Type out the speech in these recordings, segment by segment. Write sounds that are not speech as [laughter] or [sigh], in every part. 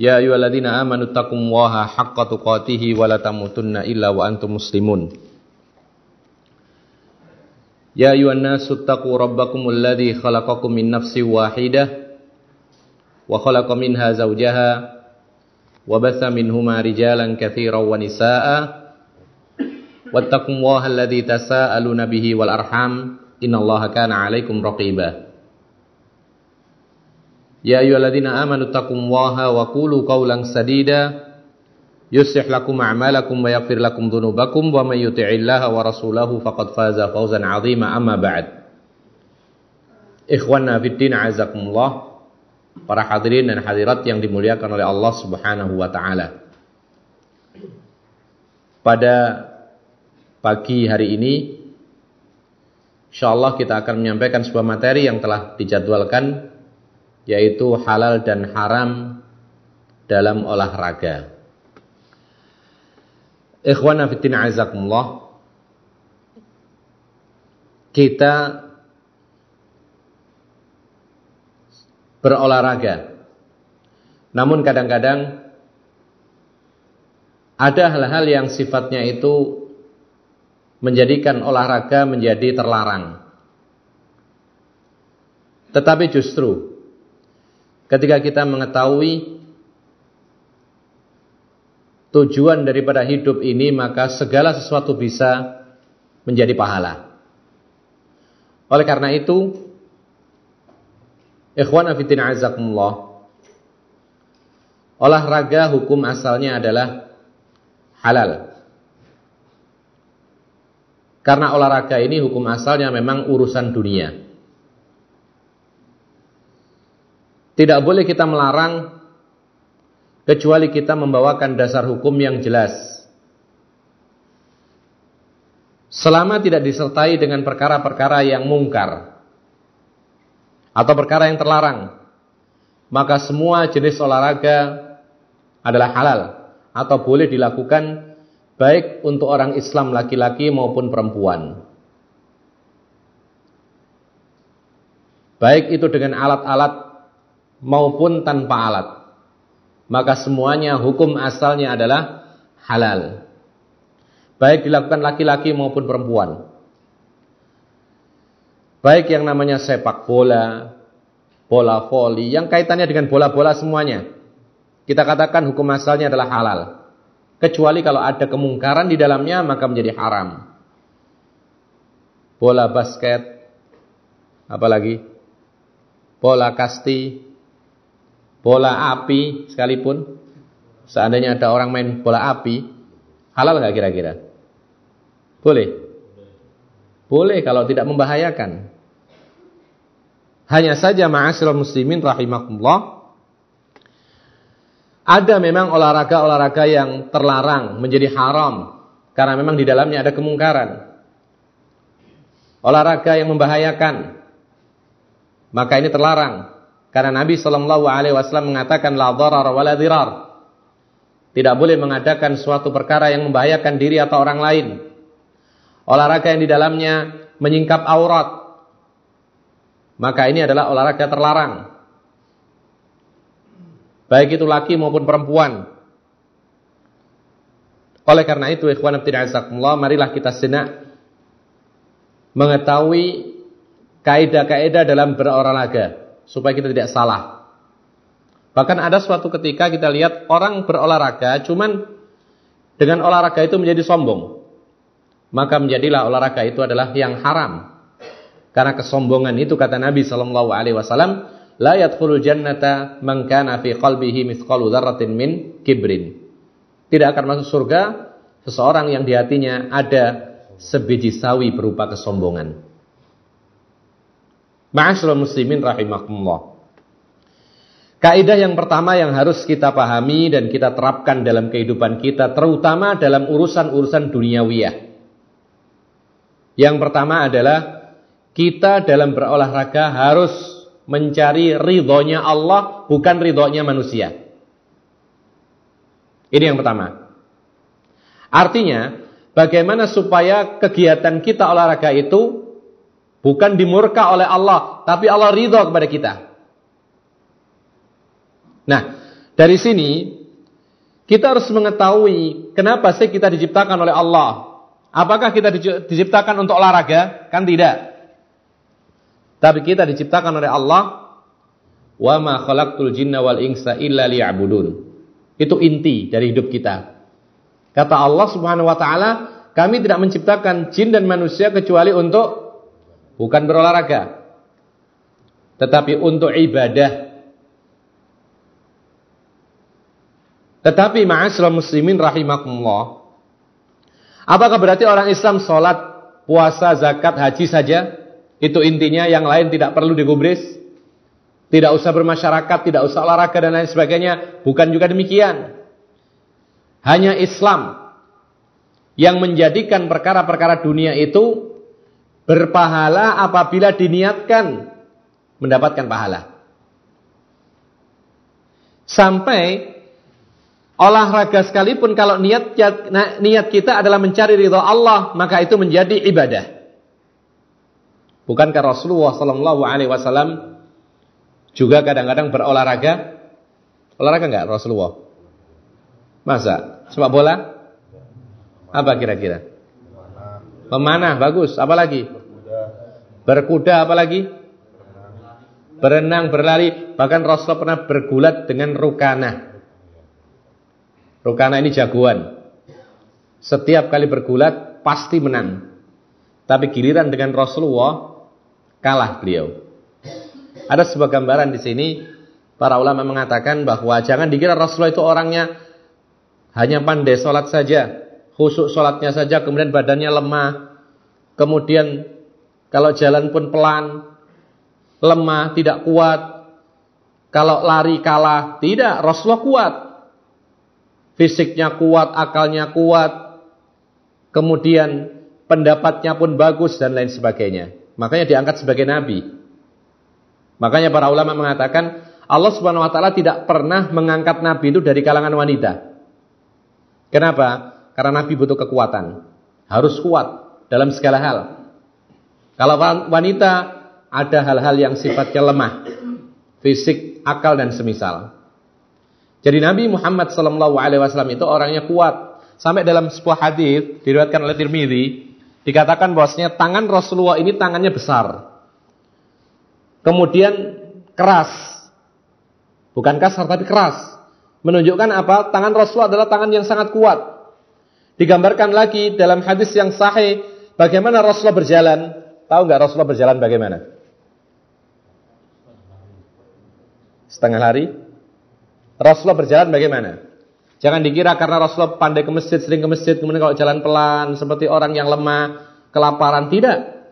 Ya ayyuhalladzina amanu taqullaha haqqa tuqatih wa la tamutunna illa wa antum muslimun. Ya ayyuhan nasu taqu rabbakumul ladzi khalaqakum wa khalaqa minha zawjaha wa batha minhuma rijalan katsiran wa nisaa'a wattaqullaha alladzi tasaaluna bihi wal arham innallaha kana. يا أيها الذين آمنوا اتقوا الله وقولوا قولا سديدا يصلح لكم أعمالكم ويغفر لكم ذنوبكم ومن يطع الله ورسوله فقد فاز فوزا عظيما أما بعد Ikhwanna fiddin azakumullah Para hadirin dan hadirat yang dimuliakan oleh Allah subhanahu wa ta'ala Pada pagi hari ini InsyaAllah kita akan menyampaikan sebuah materi yang telah dijadwalkan yaitu halal dan haram dalam olahraga. Ikhwana fitina azakumullah. Kita berolahraga. Namun kadang-kadang ada hal-hal yang sifatnya itu menjadikan olahraga menjadi terlarang. Tetapi justru ketika kita mengetahui tujuan daripada hidup ini maka segala sesuatu bisa menjadi pahala. Oleh karena itu, ikhwan fillah azakumullah, olahraga hukum asalnya adalah halal. Karena olahraga ini hukum asalnya memang urusan dunia. Tidak boleh kita melarang kecuali kita membawakan dasar hukum yang jelas. Selama tidak disertai dengan perkara-perkara yang mungkar atau perkara yang terlarang, maka semua jenis olahraga adalah halal atau boleh dilakukan baik untuk orang Islam laki-laki maupun perempuan. Baik itu dengan alat-alat maupun tanpa alat. Maka semuanya hukum asalnya adalah halal. Baik dilakukan laki-laki maupun perempuan. Baik yang namanya sepak bola, bola voli, yang kaitannya dengan bola-bola semuanya. Kita katakan hukum asalnya adalah halal. Kecuali kalau ada kemungkaran di dalamnya maka menjadi haram. Bola basket, apalagi bola kasti, bola api sekalipun, seandainya ada orang main bola api, halal nggak kira-kira? Boleh? Boleh kalau tidak membahayakan. Hanya saja ma'asyiral muslimin rahimakumullah ada memang olahraga-olahraga yang terlarang menjadi haram karena memang di dalamnya ada kemungkaran. Olahraga yang membahayakan maka ini terlarang karena Nabi Shallallahu Alaihi Wasallam mengatakan la darar wa. Tidak boleh mengadakan suatu perkara yang membahayakan diri atau orang lain. Olahraga yang di dalamnya menyingkap aurat. Maka ini adalah olahraga terlarang. Baik itu laki maupun perempuan. Oleh karena itu, ikhwan fillah, marilah kita senak mengetahui kaidah-kaidah dalam berolahraga supaya kita tidak salah. Bahkan ada suatu ketika kita lihat orang berolahraga cuman dengan olahraga itu menjadi sombong. Maka menjadilah olahraga itu adalah yang haram. Karena kesombongan itu kata Nabi sallallahu alaihi wasallam, la jannata man kana fi qalbihi mithqalu dzarratin min kibrin. Tidak akan masuk surga seseorang yang di hatinya ada sebiji sawi berupa kesombongan. Ma'asyiral muslimin rahimakumullah. Kaidah yang pertama yang harus kita pahami dan kita terapkan dalam kehidupan kita, terutama dalam urusan-urusan duniawiyah. Yang pertama adalah kita dalam berolahraga harus mencari ridhonya Allah, bukan ridhonya manusia. Ini yang pertama. Artinya, bagaimana supaya kegiatan kita olahraga itu bukan dimurka oleh Allah, tapi Allah ridho kepada kita. Nah, dari sini kita harus mengetahui kenapa sih kita diciptakan oleh Allah. Apakah kita diciptakan untuk olahraga? Kan tidak. Tapi kita diciptakan oleh Allah. Wa ma khalaqtul jinna wal insa illa liya'budun. Itu inti dari hidup kita. Kata Allah Subhanahu wa taala, kami tidak menciptakan jin dan manusia kecuali untuk bukan berolahraga, tetapi untuk ibadah. Tetapi ma'asyiral muslimin rahimakumullah. Apakah berarti orang Islam sholat, puasa, zakat, haji saja? Itu intinya yang lain tidak perlu digubris? Tidak usah bermasyarakat, tidak usah olahraga dan lain sebagainya. Bukan juga demikian. Hanya Islam yang menjadikan perkara-perkara dunia itu berpahala apabila diniatkan mendapatkan pahala. Sampai olahraga sekalipun kalau niat niat kita adalah mencari ridho Allah, maka itu menjadi ibadah. Bukankah Rasulullah Sallallahu Alaihi Wasallam juga kadang-kadang berolahraga? Olahraga enggak Rasulullah? Masa? Sepak bola? Apa kira-kira? Memanah, bagus. Apa lagi? Berkuda, apa lagi? Berenang, berlari. Bahkan Rasulullah pernah bergulat dengan rukana. Rukana ini jagoan. Setiap kali bergulat pasti menang. Tapi giliran dengan Rasulullah kalah beliau. Ada sebuah gambaran di sini para ulama mengatakan bahwa jangan dikira Rasulullah itu orangnya hanya pandai sholat saja, khusuk sholatnya saja, kemudian badannya lemah, kemudian kalau jalan pun pelan, lemah, tidak kuat, kalau lari kalah, tidak, Rasulullah kuat, fisiknya kuat, akalnya kuat, kemudian pendapatnya pun bagus dan lain sebagainya. Makanya diangkat sebagai nabi. Makanya para ulama mengatakan Allah Subhanahu wa taala tidak pernah mengangkat nabi itu dari kalangan wanita. Kenapa? Karena nabi butuh kekuatan. Harus kuat dalam segala hal. Kalau wanita ada hal-hal yang sifatnya lemah, fisik, akal dan semisal. Jadi Nabi Muhammad Wasallam itu orangnya kuat. Sampai dalam sebuah hadis diriwayatkan oleh Tirmidzi dikatakan bahwasanya tangan Rasulullah ini tangannya besar. Kemudian keras. Bukan kasar tapi keras. Menunjukkan apa? Tangan Rasulullah adalah tangan yang sangat kuat. Digambarkan lagi dalam hadis yang sahih bagaimana Rasulullah berjalan. Tahu nggak Rasulullah berjalan bagaimana? Setengah hari Rasulullah berjalan bagaimana? Jangan dikira karena Rasulullah pandai ke masjid, sering ke masjid, kemudian kalau jalan pelan seperti orang yang lemah, kelaparan, tidak.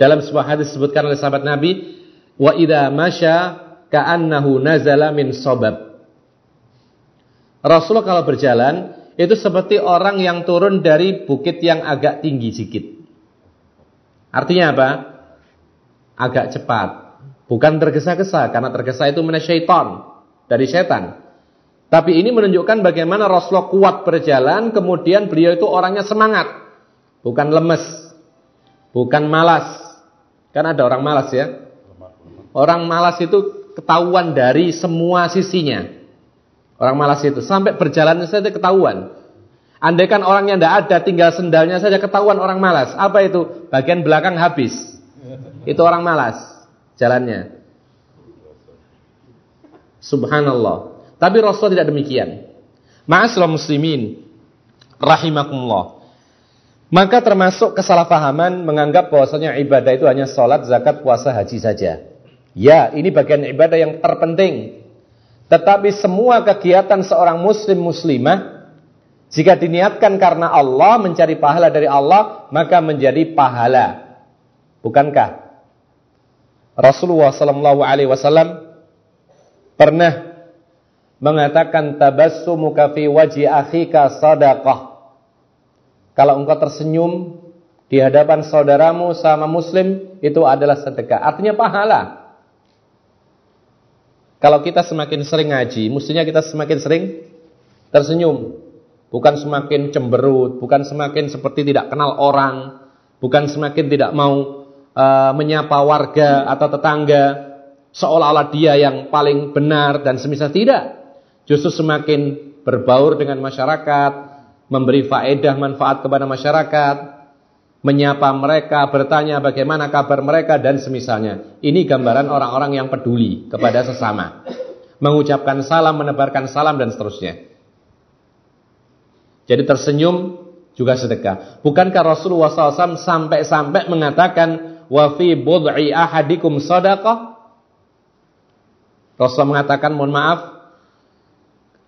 Dalam sebuah hadis disebutkan oleh sahabat Nabi, wa idza masya ka'annahu nazala min sobab. Rasulullah kalau berjalan itu seperti orang yang turun dari bukit yang agak tinggi sedikit. Artinya apa? Agak cepat. Bukan tergesa-gesa karena tergesa itu menasyaiton dari setan. Tapi ini menunjukkan bagaimana Rasulullah kuat berjalan, kemudian beliau itu orangnya semangat, bukan lemes, bukan malas. Kan ada orang malas ya. Orang malas itu ketahuan dari semua sisinya. Orang malas itu sampai berjalan saja ketahuan. Andaikan orangnya tidak ada, tinggal sendalnya saja ketahuan orang malas. Apa itu? Bagian belakang habis. Itu orang malas jalannya. Subhanallah. Tapi Rasul tidak demikian. Ma'asyiral muslimin rahimakumullah. Maka termasuk kesalahpahaman menganggap bahwasanya ibadah itu hanya sholat, zakat, puasa, haji saja. Ya, ini bagian ibadah yang terpenting. Tetapi semua kegiatan seorang muslim muslimah jika diniatkan karena Allah mencari pahala dari Allah, maka menjadi pahala. Bukankah? Rasulullah sallallahu alaihi wasallam pernah mengatakan tabassumuka fi wajhi akhika sadaqah. Kalau engkau tersenyum di hadapan saudaramu sama muslim itu adalah sedekah. Artinya pahala. Kalau kita semakin sering ngaji, mestinya kita semakin sering tersenyum. Bukan semakin cemberut, bukan semakin seperti tidak kenal orang, bukan semakin tidak mau uh, menyapa warga atau tetangga seolah-olah dia yang paling benar dan semisal tidak. Justru semakin berbaur dengan masyarakat, memberi faedah manfaat kepada masyarakat, menyapa mereka, bertanya bagaimana kabar mereka dan semisalnya. Ini gambaran orang-orang yang peduli kepada sesama. Mengucapkan salam, menebarkan salam dan seterusnya. Jadi tersenyum juga sedekah. Bukankah Rasulullah SAW sampai-sampai mengatakan wa fi ahadikum sadaqah? Rasulullah mengatakan mohon maaf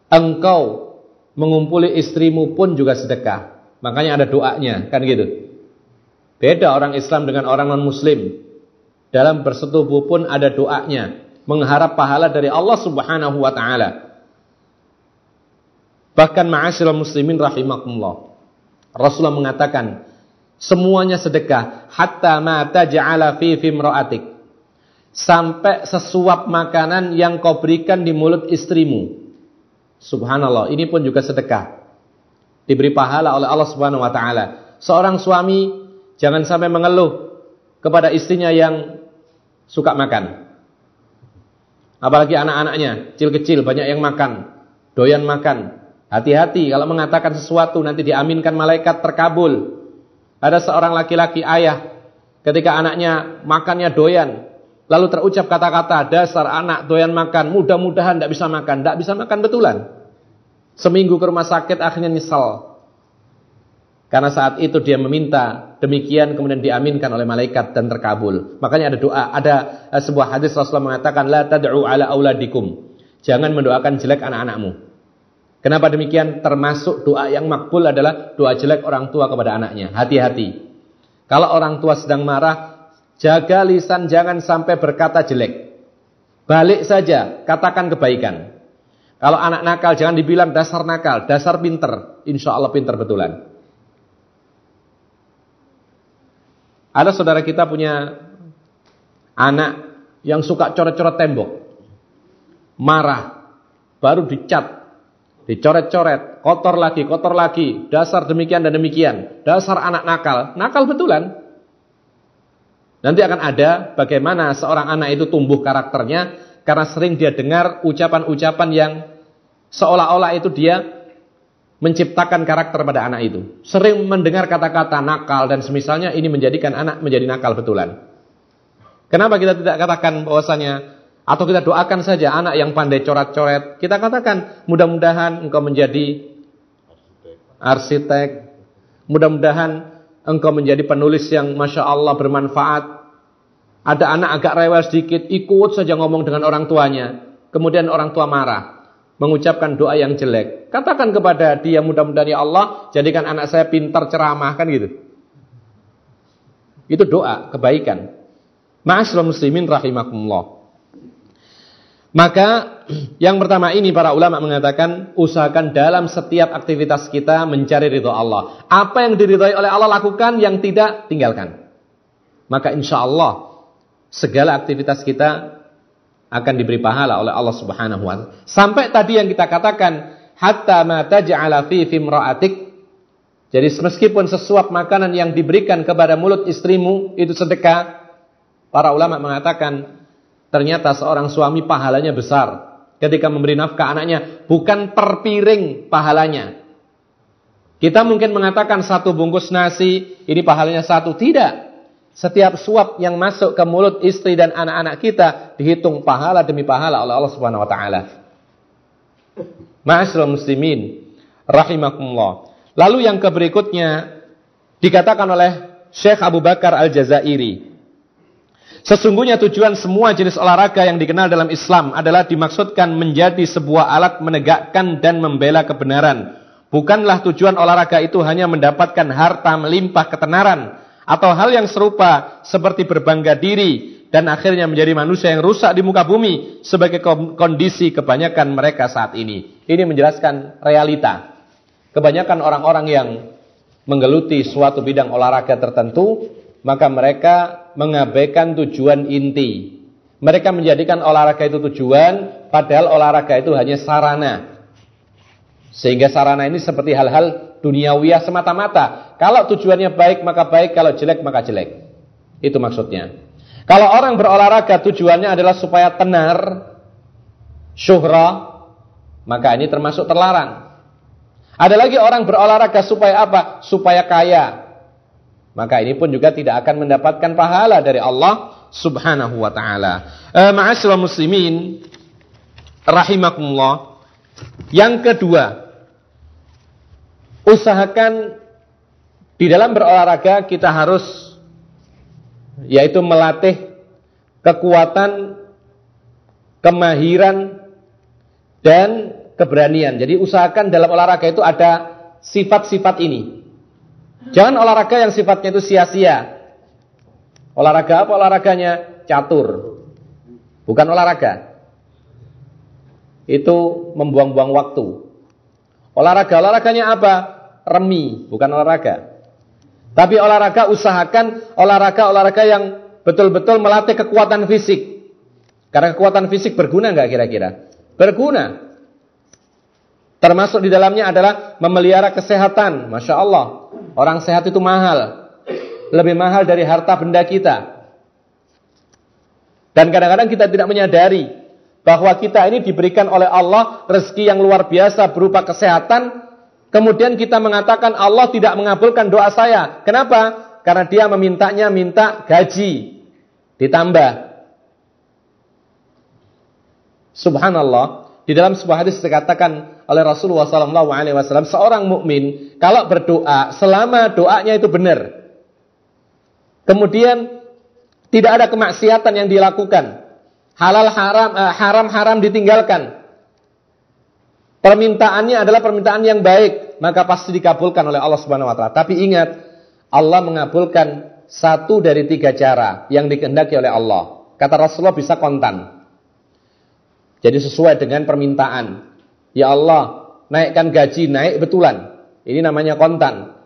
engkau mengumpuli istrimu pun juga sedekah. Makanya ada doanya, kan gitu. Beda orang Islam dengan orang non-muslim. Dalam bersetubuh pun ada doanya, mengharap pahala dari Allah Subhanahu wa taala. Bahkan ma'asyiral muslimin rahimakumullah. Rasulullah mengatakan, semuanya sedekah hatta ma taj'ala fi fimra'atik. Sampai sesuap makanan yang kau berikan di mulut istrimu. Subhanallah, ini pun juga sedekah. Diberi pahala oleh Allah Subhanahu wa taala. Seorang suami jangan sampai mengeluh kepada istrinya yang suka makan. Apalagi anak-anaknya, kecil-kecil banyak yang makan, doyan makan. Hati-hati kalau mengatakan sesuatu nanti diaminkan malaikat terkabul. Ada seorang laki-laki ayah ketika anaknya makannya doyan. Lalu terucap kata-kata dasar anak doyan makan. Mudah-mudahan tidak bisa makan. Tidak bisa makan betulan. Seminggu ke rumah sakit akhirnya nyesel. Karena saat itu dia meminta demikian kemudian diaminkan oleh malaikat dan terkabul. Makanya ada doa, ada eh, sebuah hadis Rasulullah mengatakan la tad'u ala auladikum. Jangan mendoakan jelek anak-anakmu. Kenapa demikian? Termasuk doa yang makbul adalah doa jelek orang tua kepada anaknya. Hati-hati. Kalau orang tua sedang marah, jaga lisan jangan sampai berkata jelek. Balik saja, katakan kebaikan. Kalau anak nakal jangan dibilang dasar nakal, dasar pinter. Insya Allah pinter betulan. Ada saudara kita punya anak yang suka coret-coret tembok. Marah. Baru dicat dicoret-coret, kotor lagi, kotor lagi, dasar demikian dan demikian, dasar anak nakal, nakal betulan. Nanti akan ada bagaimana seorang anak itu tumbuh karakternya karena sering dia dengar ucapan-ucapan yang seolah-olah itu dia menciptakan karakter pada anak itu. Sering mendengar kata-kata nakal dan semisalnya ini menjadikan anak menjadi nakal betulan. Kenapa kita tidak katakan bahwasanya atau kita doakan saja anak yang pandai coret-coret. Kita katakan mudah-mudahan engkau menjadi arsitek. Mudah-mudahan engkau menjadi penulis yang Masya Allah bermanfaat. Ada anak agak rewel sedikit, ikut saja ngomong dengan orang tuanya. Kemudian orang tua marah. Mengucapkan doa yang jelek. Katakan kepada dia mudah-mudahan ya Allah, jadikan anak saya pintar ceramah. Kan gitu. Itu doa, kebaikan. Ma'asyiral muslimin rahimakumullah. Maka yang pertama ini para ulama mengatakan usahakan dalam setiap aktivitas kita mencari ridho Allah. Apa yang diridhoi oleh Allah lakukan, yang tidak tinggalkan. Maka insya Allah segala aktivitas kita akan diberi pahala oleh Allah Subhanahu wa taala. Sampai tadi yang kita katakan hatta ma taj'ala fi fimra'atik jadi meskipun sesuap makanan yang diberikan kepada mulut istrimu itu sedekah, para ulama mengatakan Ternyata seorang suami pahalanya besar ketika memberi nafkah anaknya, bukan per piring pahalanya. Kita mungkin mengatakan satu bungkus nasi, ini pahalanya satu. Tidak. Setiap suap yang masuk ke mulut istri dan anak-anak kita dihitung pahala demi pahala oleh Allah Subhanahu wa taala. Ma'asyiral muslimin rahimakumullah. Lalu yang keberikutnya dikatakan oleh Syekh Abu Bakar Al-Jazairi Sesungguhnya tujuan semua jenis olahraga yang dikenal dalam Islam adalah dimaksudkan menjadi sebuah alat menegakkan dan membela kebenaran. Bukanlah tujuan olahraga itu hanya mendapatkan harta melimpah ketenaran atau hal yang serupa seperti berbangga diri dan akhirnya menjadi manusia yang rusak di muka bumi sebagai kondisi kebanyakan mereka saat ini. Ini menjelaskan realita. Kebanyakan orang-orang yang menggeluti suatu bidang olahraga tertentu, maka mereka mengabaikan tujuan inti. Mereka menjadikan olahraga itu tujuan, padahal olahraga itu hanya sarana. Sehingga sarana ini seperti hal-hal duniawiyah semata-mata. Kalau tujuannya baik maka baik, kalau jelek maka jelek. Itu maksudnya. Kalau orang berolahraga tujuannya adalah supaya tenar, syuhrah, maka ini termasuk terlarang. Ada lagi orang berolahraga supaya apa? Supaya kaya. Maka ini pun juga tidak akan mendapatkan pahala dari Allah Subhanahu wa taala. Ma'asyiral muslimin rahimakumullah. Yang kedua, usahakan di dalam berolahraga kita harus yaitu melatih kekuatan, kemahiran dan keberanian. Jadi usahakan dalam olahraga itu ada sifat-sifat ini. Jangan olahraga yang sifatnya itu sia-sia. Olahraga apa olahraganya? Catur. Bukan olahraga. Itu membuang-buang waktu. Olahraga, olahraganya apa? Remi, bukan olahraga. Tapi olahraga usahakan olahraga-olahraga yang betul-betul melatih kekuatan fisik. Karena kekuatan fisik berguna nggak kira-kira? Berguna. Termasuk di dalamnya adalah memelihara kesehatan. Masya Allah. Orang sehat itu mahal. Lebih mahal dari harta benda kita. Dan kadang-kadang kita tidak menyadari bahwa kita ini diberikan oleh Allah rezeki yang luar biasa berupa kesehatan. Kemudian kita mengatakan Allah tidak mengabulkan doa saya. Kenapa? Karena dia memintanya minta gaji ditambah. Subhanallah. Di dalam sebuah hadis dikatakan oleh Rasulullah Wasallam, seorang mukmin kalau berdoa selama doanya itu benar, kemudian tidak ada kemaksiatan yang dilakukan, halal haram eh, haram haram ditinggalkan, permintaannya adalah permintaan yang baik, maka pasti dikabulkan oleh Allah Subhanahu Wa Taala. Tapi ingat, Allah mengabulkan satu dari tiga cara yang dikehendaki oleh Allah. Kata Rasulullah bisa kontan. Jadi sesuai dengan permintaan. Ya Allah, naikkan gaji, naik betulan. Ini namanya kontan.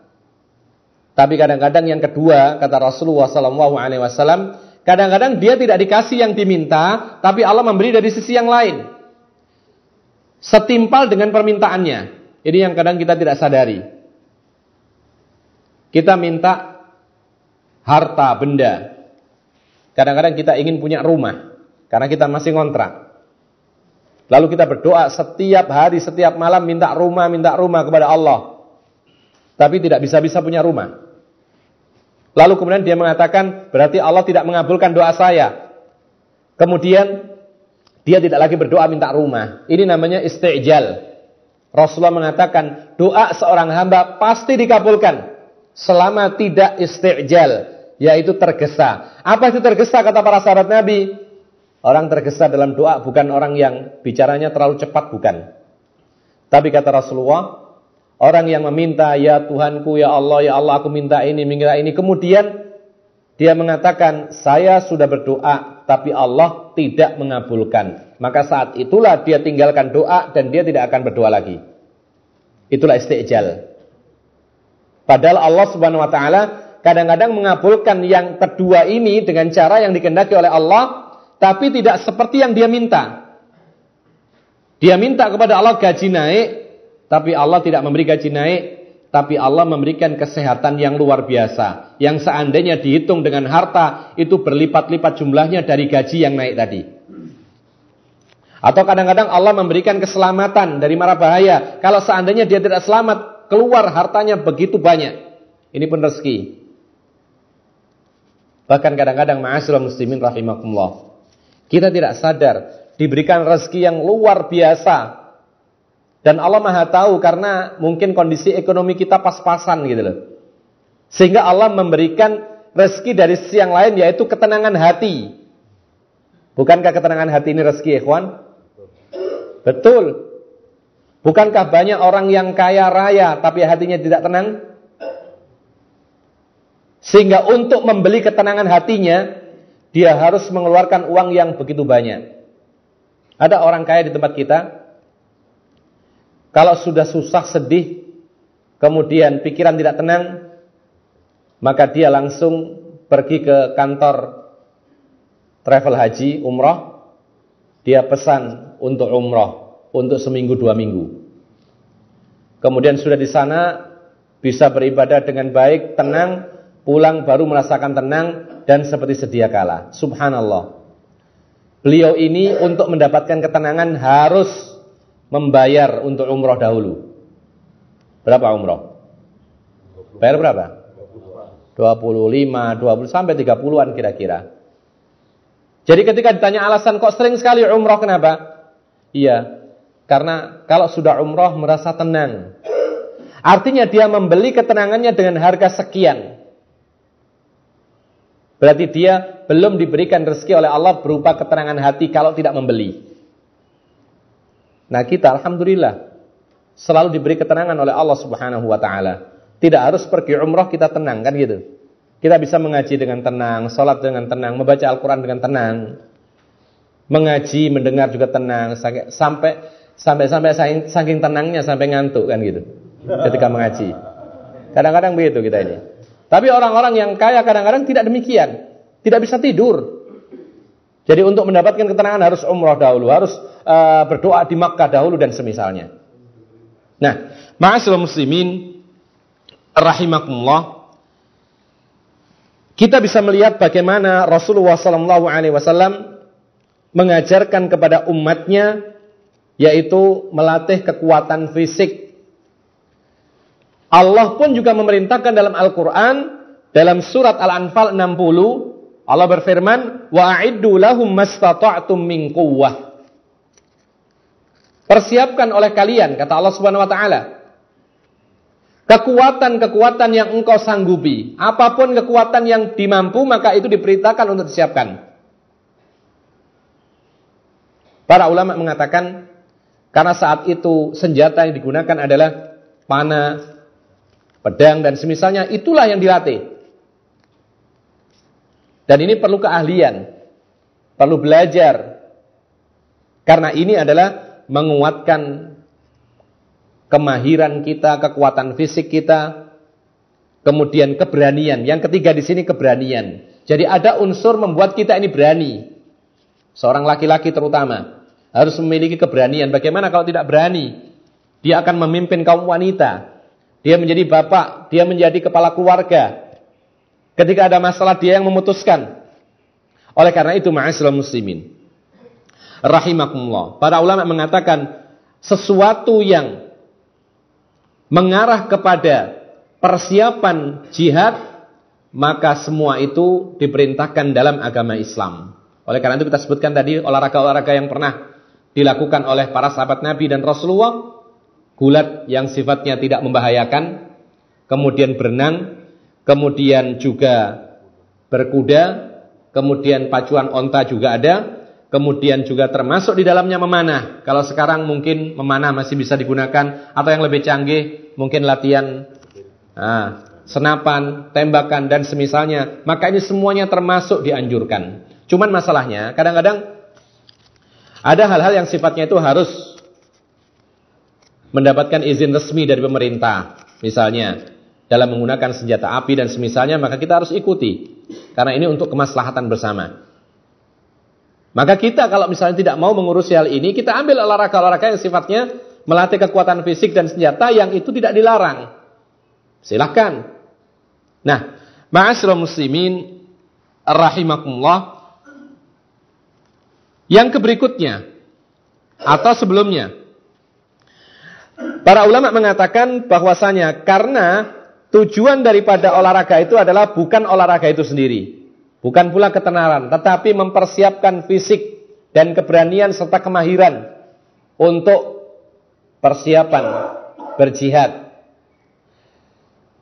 Tapi kadang-kadang yang kedua, kata Rasulullah SAW, kadang-kadang dia tidak dikasih yang diminta, tapi Allah memberi dari sisi yang lain. Setimpal dengan permintaannya. Ini yang kadang kita tidak sadari. Kita minta harta, benda. Kadang-kadang kita ingin punya rumah. Karena kita masih ngontrak. Lalu kita berdoa setiap hari, setiap malam minta rumah, minta rumah kepada Allah. Tapi tidak bisa-bisa punya rumah. Lalu kemudian dia mengatakan, berarti Allah tidak mengabulkan doa saya. Kemudian dia tidak lagi berdoa minta rumah. Ini namanya istijal. Rasulullah mengatakan, doa seorang hamba pasti dikabulkan selama tidak istijal, yaitu tergesa. Apa itu tergesa kata para sahabat Nabi? Orang tergesa dalam doa bukan orang yang bicaranya terlalu cepat, bukan. Tapi kata Rasulullah, orang yang meminta, ya Tuhanku, ya Allah, ya Allah, aku minta ini, minta ini. Kemudian dia mengatakan, saya sudah berdoa, tapi Allah tidak mengabulkan. Maka saat itulah dia tinggalkan doa dan dia tidak akan berdoa lagi. Itulah istijal. Padahal Allah subhanahu wa ta'ala kadang-kadang mengabulkan yang kedua ini dengan cara yang dikendaki oleh Allah tapi tidak seperti yang dia minta. Dia minta kepada Allah gaji naik, tapi Allah tidak memberi gaji naik, tapi Allah memberikan kesehatan yang luar biasa. Yang seandainya dihitung dengan harta, itu berlipat-lipat jumlahnya dari gaji yang naik tadi. Atau kadang-kadang Allah memberikan keselamatan dari mara bahaya. Kalau seandainya dia tidak selamat, keluar hartanya begitu banyak. Ini pun rezeki. Bahkan kadang-kadang ma'asyiral muslimin rahimakumullah. Kita tidak sadar diberikan rezeki yang luar biasa. Dan Allah Maha tahu karena mungkin kondisi ekonomi kita pas-pasan gitu loh. Sehingga Allah memberikan rezeki dari sisi yang lain yaitu ketenangan hati. Bukankah ketenangan hati ini rezeki, ikhwan? Betul. Bukankah banyak orang yang kaya raya tapi hatinya tidak tenang? Sehingga untuk membeli ketenangan hatinya, dia harus mengeluarkan uang yang begitu banyak. Ada orang kaya di tempat kita, kalau sudah susah, sedih, kemudian pikiran tidak tenang, maka dia langsung pergi ke kantor travel haji, umroh, dia pesan untuk umroh, untuk seminggu dua minggu. Kemudian sudah di sana bisa beribadah dengan baik, tenang, pulang baru merasakan tenang dan seperti sedia kala. Subhanallah. Beliau ini untuk mendapatkan ketenangan harus membayar untuk umroh dahulu. Berapa umroh? Bayar berapa? 25, 20 sampai 30-an kira-kira. Jadi ketika ditanya alasan kok sering sekali umroh kenapa? Iya, karena kalau sudah umroh merasa tenang. Artinya dia membeli ketenangannya dengan harga sekian. Berarti dia belum diberikan rezeki oleh Allah berupa keterangan hati kalau tidak membeli. Nah kita Alhamdulillah selalu diberi ketenangan oleh Allah subhanahu wa ta'ala. Tidak harus pergi umroh kita tenang kan gitu. Kita bisa mengaji dengan tenang, sholat dengan tenang, membaca Al-Quran dengan tenang. Mengaji, mendengar juga tenang. Sampai sampai sampai saking, saking tenangnya sampai ngantuk kan gitu. Ketika mengaji. Kadang-kadang begitu kita ini. Tapi orang-orang yang kaya kadang-kadang tidak demikian. Tidak bisa tidur. Jadi untuk mendapatkan ketenangan harus umroh dahulu. Harus uh, berdoa di Makkah dahulu dan semisalnya. Nah, ma'asyil muslimin rahimakumullah. Kita bisa melihat bagaimana Rasulullah wasallam mengajarkan kepada umatnya yaitu melatih kekuatan fisik Allah pun juga memerintahkan dalam Al-Quran, dalam surat Al-Anfal 60, Allah berfirman, وَأَعِدُّ لَهُمْ مَسْتَطَعْتُمْ مِنْ قُوَّةِ Persiapkan oleh kalian, kata Allah Subhanahu Wa Taala, kekuatan-kekuatan yang engkau sanggupi, apapun kekuatan yang dimampu, maka itu diperintahkan untuk disiapkan. Para ulama mengatakan, karena saat itu senjata yang digunakan adalah panah, pedang dan semisalnya itulah yang dilatih. Dan ini perlu keahlian, perlu belajar. Karena ini adalah menguatkan kemahiran kita, kekuatan fisik kita, kemudian keberanian. Yang ketiga di sini keberanian. Jadi ada unsur membuat kita ini berani. Seorang laki-laki terutama harus memiliki keberanian. Bagaimana kalau tidak berani? Dia akan memimpin kaum wanita. Dia menjadi bapak, dia menjadi kepala keluarga. Ketika ada masalah dia yang memutuskan. Oleh karena itu ma'asyiral muslimin. Rahimakumullah. Para ulama mengatakan sesuatu yang mengarah kepada persiapan jihad maka semua itu diperintahkan dalam agama Islam. Oleh karena itu kita sebutkan tadi olahraga-olahraga yang pernah dilakukan oleh para sahabat Nabi dan Rasulullah gulat yang sifatnya tidak membahayakan, kemudian berenang, kemudian juga berkuda, kemudian pacuan onta juga ada, kemudian juga termasuk di dalamnya memanah. Kalau sekarang mungkin memanah masih bisa digunakan, atau yang lebih canggih mungkin latihan nah, senapan, tembakan dan semisalnya. Maka ini semuanya termasuk dianjurkan. Cuman masalahnya kadang-kadang ada hal-hal yang sifatnya itu harus mendapatkan izin resmi dari pemerintah, misalnya dalam menggunakan senjata api dan semisalnya, maka kita harus ikuti. Karena ini untuk kemaslahatan bersama. Maka kita kalau misalnya tidak mau mengurusi hal ini, kita ambil olahraga-olahraga yang sifatnya melatih kekuatan fisik dan senjata yang itu tidak dilarang. Silahkan. Nah, ma'asyiral muslimin rahimakumullah. Yang berikutnya atau sebelumnya Para ulama mengatakan bahwasanya karena tujuan daripada olahraga itu adalah bukan olahraga itu sendiri. Bukan pula ketenaran, tetapi mempersiapkan fisik dan keberanian serta kemahiran untuk persiapan berjihad.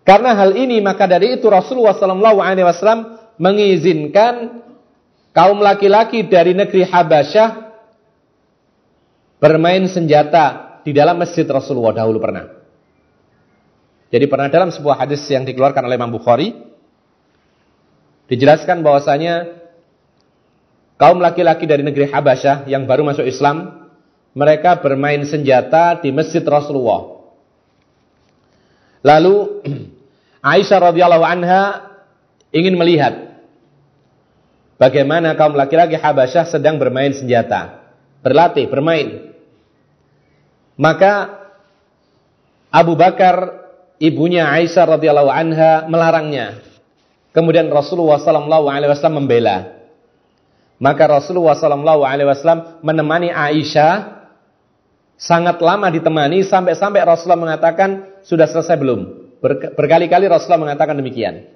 Karena hal ini maka dari itu Rasulullah SAW mengizinkan kaum laki-laki dari negeri Habasyah bermain senjata di dalam masjid Rasulullah dahulu pernah. Jadi pernah dalam sebuah hadis yang dikeluarkan oleh Imam Bukhari dijelaskan bahwasanya kaum laki-laki dari negeri Habasyah yang baru masuk Islam, mereka bermain senjata di masjid Rasulullah. Lalu [clears throat] Aisyah radhiyallahu anha ingin melihat bagaimana kaum laki-laki Habasyah sedang bermain senjata, berlatih, bermain. Maka Abu Bakar ibunya Aisyah radhiyallahu anha melarangnya. Kemudian Rasulullah sallallahu alaihi wasallam membela. Maka Rasulullah Sallallahu Alaihi Wasallam menemani Aisyah sangat lama ditemani sampai-sampai Rasulullah mengatakan sudah selesai belum. Berkali-kali Rasulullah mengatakan demikian.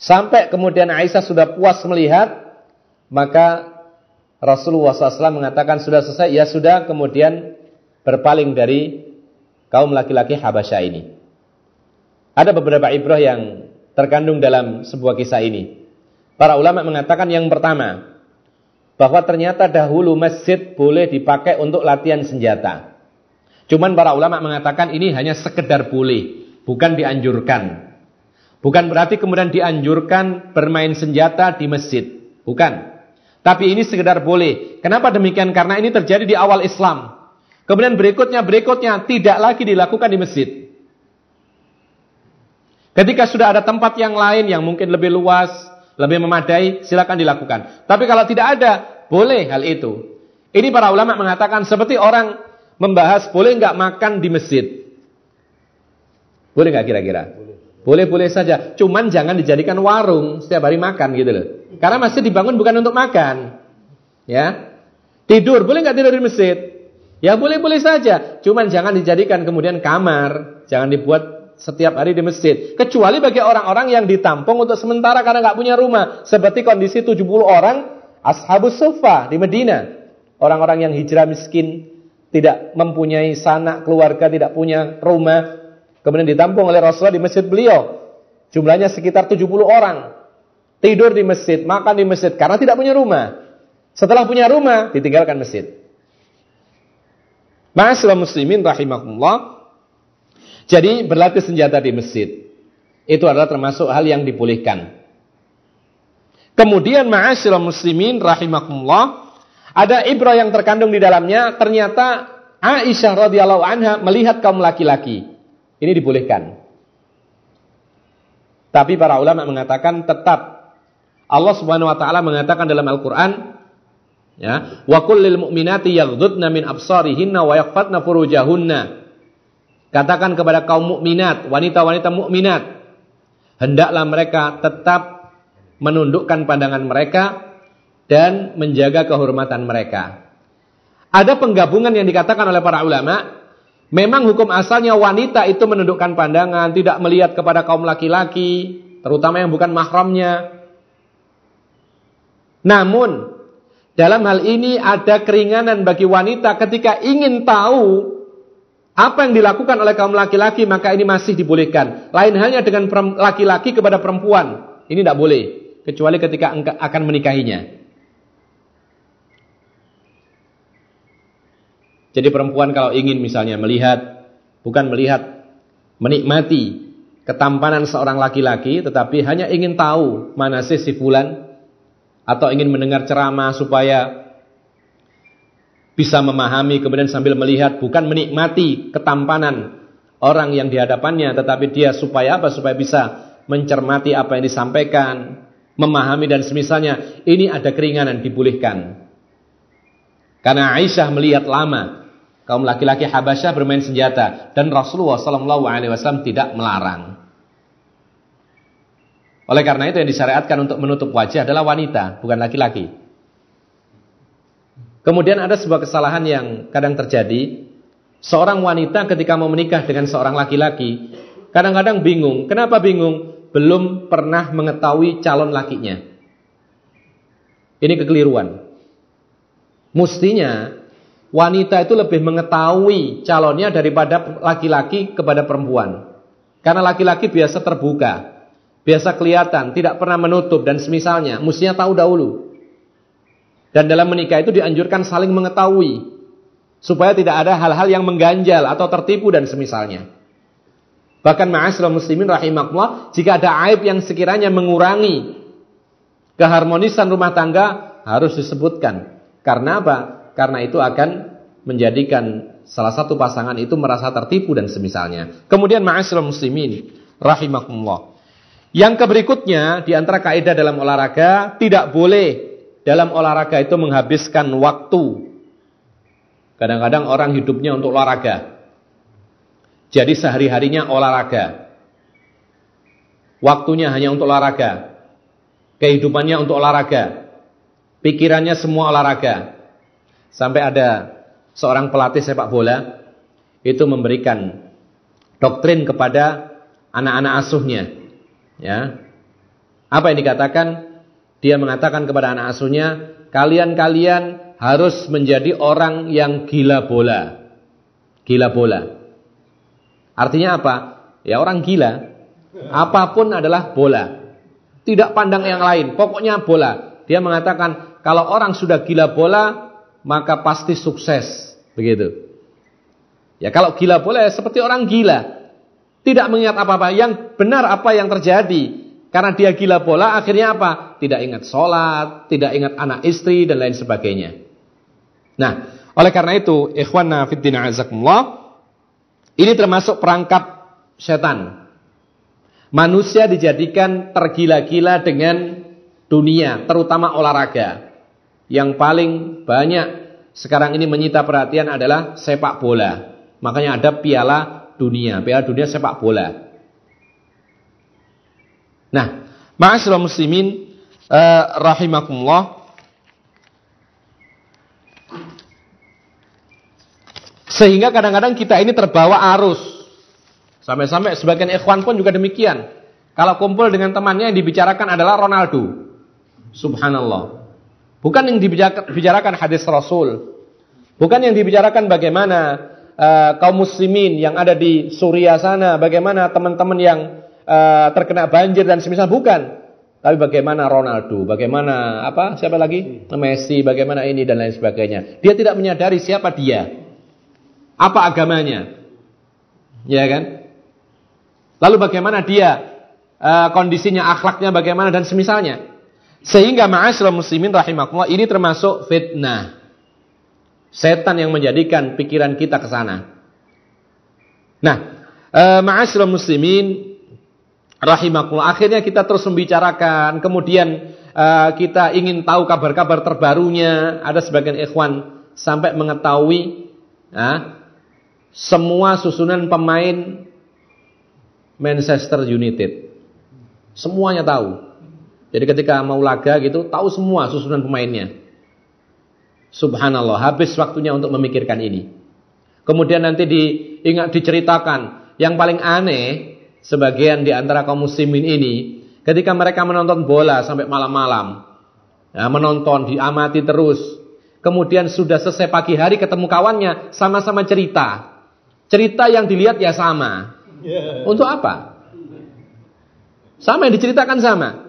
Sampai kemudian Aisyah sudah puas melihat, maka Rasulullah SAW mengatakan sudah selesai, ya sudah kemudian berpaling dari kaum laki-laki Habasyah ini. Ada beberapa ibrah yang terkandung dalam sebuah kisah ini. Para ulama mengatakan yang pertama, bahwa ternyata dahulu masjid boleh dipakai untuk latihan senjata. Cuman para ulama mengatakan ini hanya sekedar boleh, bukan dianjurkan. Bukan berarti kemudian dianjurkan bermain senjata di masjid. Bukan. Tapi ini sekedar boleh. Kenapa demikian? Karena ini terjadi di awal Islam. Kemudian berikutnya, berikutnya tidak lagi dilakukan di masjid. Ketika sudah ada tempat yang lain yang mungkin lebih luas, lebih memadai, silakan dilakukan. Tapi kalau tidak ada, boleh hal itu. Ini para ulama mengatakan seperti orang membahas boleh nggak makan di masjid. Boleh nggak kira-kira? Boleh-boleh saja. Cuman jangan dijadikan warung setiap hari makan gitu loh. Karena masjid dibangun bukan untuk makan. Ya. Tidur, boleh nggak tidur di masjid? Ya boleh-boleh saja. Cuman jangan dijadikan kemudian kamar. Jangan dibuat setiap hari di masjid. Kecuali bagi orang-orang yang ditampung untuk sementara karena nggak punya rumah. Seperti kondisi 70 orang ashabus sufa di Medina. Orang-orang yang hijrah miskin, tidak mempunyai sanak keluarga, tidak punya rumah. Kemudian ditampung oleh Rasulullah di masjid beliau. Jumlahnya sekitar 70 orang. Tidur di masjid, makan di masjid karena tidak punya rumah. Setelah punya rumah, ditinggalkan masjid. Ma'asyiral muslimin rahimakumullah. Jadi berlatih senjata di masjid itu adalah termasuk hal yang dipulihkan. Kemudian ma'asyiral muslimin rahimakumullah, ada ibrah yang terkandung di dalamnya, ternyata Aisyah radhiyallahu anha melihat kaum laki-laki. Ini dibolehkan. Tapi para ulama mengatakan tetap Allah Subhanahu wa taala mengatakan dalam Al-Qur'an ya, wa kullil mu'minati yaghdudna min absarihinna wa yaqfatna furujahunna. Katakan kepada kaum mukminat, wanita-wanita mukminat, hendaklah mereka tetap menundukkan pandangan mereka dan menjaga kehormatan mereka. Ada penggabungan yang dikatakan oleh para ulama, memang hukum asalnya wanita itu menundukkan pandangan, tidak melihat kepada kaum laki-laki, terutama yang bukan mahramnya. Namun, dalam hal ini ada keringanan bagi wanita ketika ingin tahu apa yang dilakukan oleh kaum laki-laki maka ini masih dibolehkan. Lain halnya dengan laki-laki kepada perempuan. Ini tidak boleh. Kecuali ketika akan menikahinya. Jadi perempuan kalau ingin misalnya melihat, bukan melihat, menikmati ketampanan seorang laki-laki, tetapi hanya ingin tahu mana sih si fulan, atau ingin mendengar ceramah supaya bisa memahami kemudian sambil melihat bukan menikmati ketampanan orang yang di hadapannya tetapi dia supaya apa? Supaya bisa mencermati apa yang disampaikan memahami dan semisalnya. Ini ada keringanan dipulihkan. Karena Aisyah melihat lama kaum laki-laki Habasyah bermain senjata dan Rasulullah Shallallahu Alaihi Wasallam tidak melarang oleh karena itu yang disyariatkan untuk menutup wajah adalah wanita bukan laki-laki Kemudian ada sebuah kesalahan yang kadang terjadi. Seorang wanita ketika mau menikah dengan seorang laki-laki, kadang-kadang bingung. Kenapa bingung? Belum pernah mengetahui calon lakinya. Ini kekeliruan. Mestinya wanita itu lebih mengetahui calonnya daripada laki-laki kepada perempuan. Karena laki-laki biasa terbuka, biasa kelihatan, tidak pernah menutup dan semisalnya, mestinya tahu dahulu. Dan dalam menikah itu dianjurkan saling mengetahui. Supaya tidak ada hal-hal yang mengganjal atau tertipu dan semisalnya. Bahkan ma'asyiral muslimin rahimakumullah, jika ada aib yang sekiranya mengurangi keharmonisan rumah tangga, harus disebutkan. Karena apa? Karena itu akan menjadikan salah satu pasangan itu merasa tertipu dan semisalnya. Kemudian ma'asyiral muslimin rahimakumullah. Yang keberikutnya di antara kaidah dalam olahraga tidak boleh dalam olahraga itu menghabiskan waktu. Kadang-kadang orang hidupnya untuk olahraga. Jadi sehari-harinya olahraga. Waktunya hanya untuk olahraga. Kehidupannya untuk olahraga. Pikirannya semua olahraga. Sampai ada seorang pelatih sepak bola itu memberikan doktrin kepada anak-anak asuhnya Ya. Apa yang dikatakan? Dia mengatakan kepada anak asuhnya, kalian-kalian harus menjadi orang yang gila bola. Gila bola. Artinya apa? Ya orang gila. Apa pun adalah bola. Tidak pandang yang lain, pokoknya bola. Dia mengatakan, kalau orang sudah gila bola, maka pasti sukses. Begitu. Ya kalau gila bola ya seperti orang gila. Tidak mengingat apa-apa. Yang benar apa yang terjadi. Karena dia gila bola, akhirnya apa? Tidak ingat sholat, tidak ingat anak istri, dan lain sebagainya. Nah, oleh karena itu, ikhwana fiddina azakumullah, ini termasuk perangkap setan. Manusia dijadikan tergila-gila dengan dunia, terutama olahraga. Yang paling banyak sekarang ini menyita perhatian adalah sepak bola. Makanya ada piala dunia, Piala Dunia sepak bola. Nah, ma'asyiral muslimin eh, rahimakumullah. Sehingga kadang-kadang kita ini terbawa arus. Sampai-sampai sebagian ikhwan pun juga demikian. Kalau kumpul dengan temannya yang dibicarakan adalah Ronaldo. Subhanallah. Bukan yang dibicarakan hadis Rasul. Bukan yang dibicarakan bagaimana uh, kaum muslimin yang ada di Suriah sana, bagaimana teman-teman yang uh, terkena banjir dan semisal bukan. Tapi bagaimana Ronaldo, bagaimana apa? Siapa lagi? Messi, bagaimana ini dan lain sebagainya. Dia tidak menyadari siapa dia. Apa agamanya? Ya kan? Lalu bagaimana dia uh, kondisinya, akhlaknya bagaimana dan semisalnya. Sehingga ma'asyiral muslimin rahimakumullah ini termasuk fitnah. Setan yang menjadikan pikiran kita ke sana. Nah, e, ma'asyiral muslimin rahimakumullah. Akhirnya kita terus membicarakan, kemudian e, kita ingin tahu kabar-kabar terbarunya. Ada sebagian ikhwan sampai mengetahui ya, semua susunan pemain Manchester United. Semuanya tahu. Jadi ketika mau laga gitu, tahu semua susunan pemainnya. Subhanallah, habis waktunya untuk memikirkan ini. Kemudian nanti diingat diceritakan yang paling aneh sebagian di antara kaum muslimin ini ketika mereka menonton bola sampai malam-malam. Ya, menonton, diamati terus. Kemudian sudah selesai pagi hari ketemu kawannya, sama-sama cerita. Cerita yang dilihat ya sama. Ya. Untuk apa? Sama yang diceritakan sama.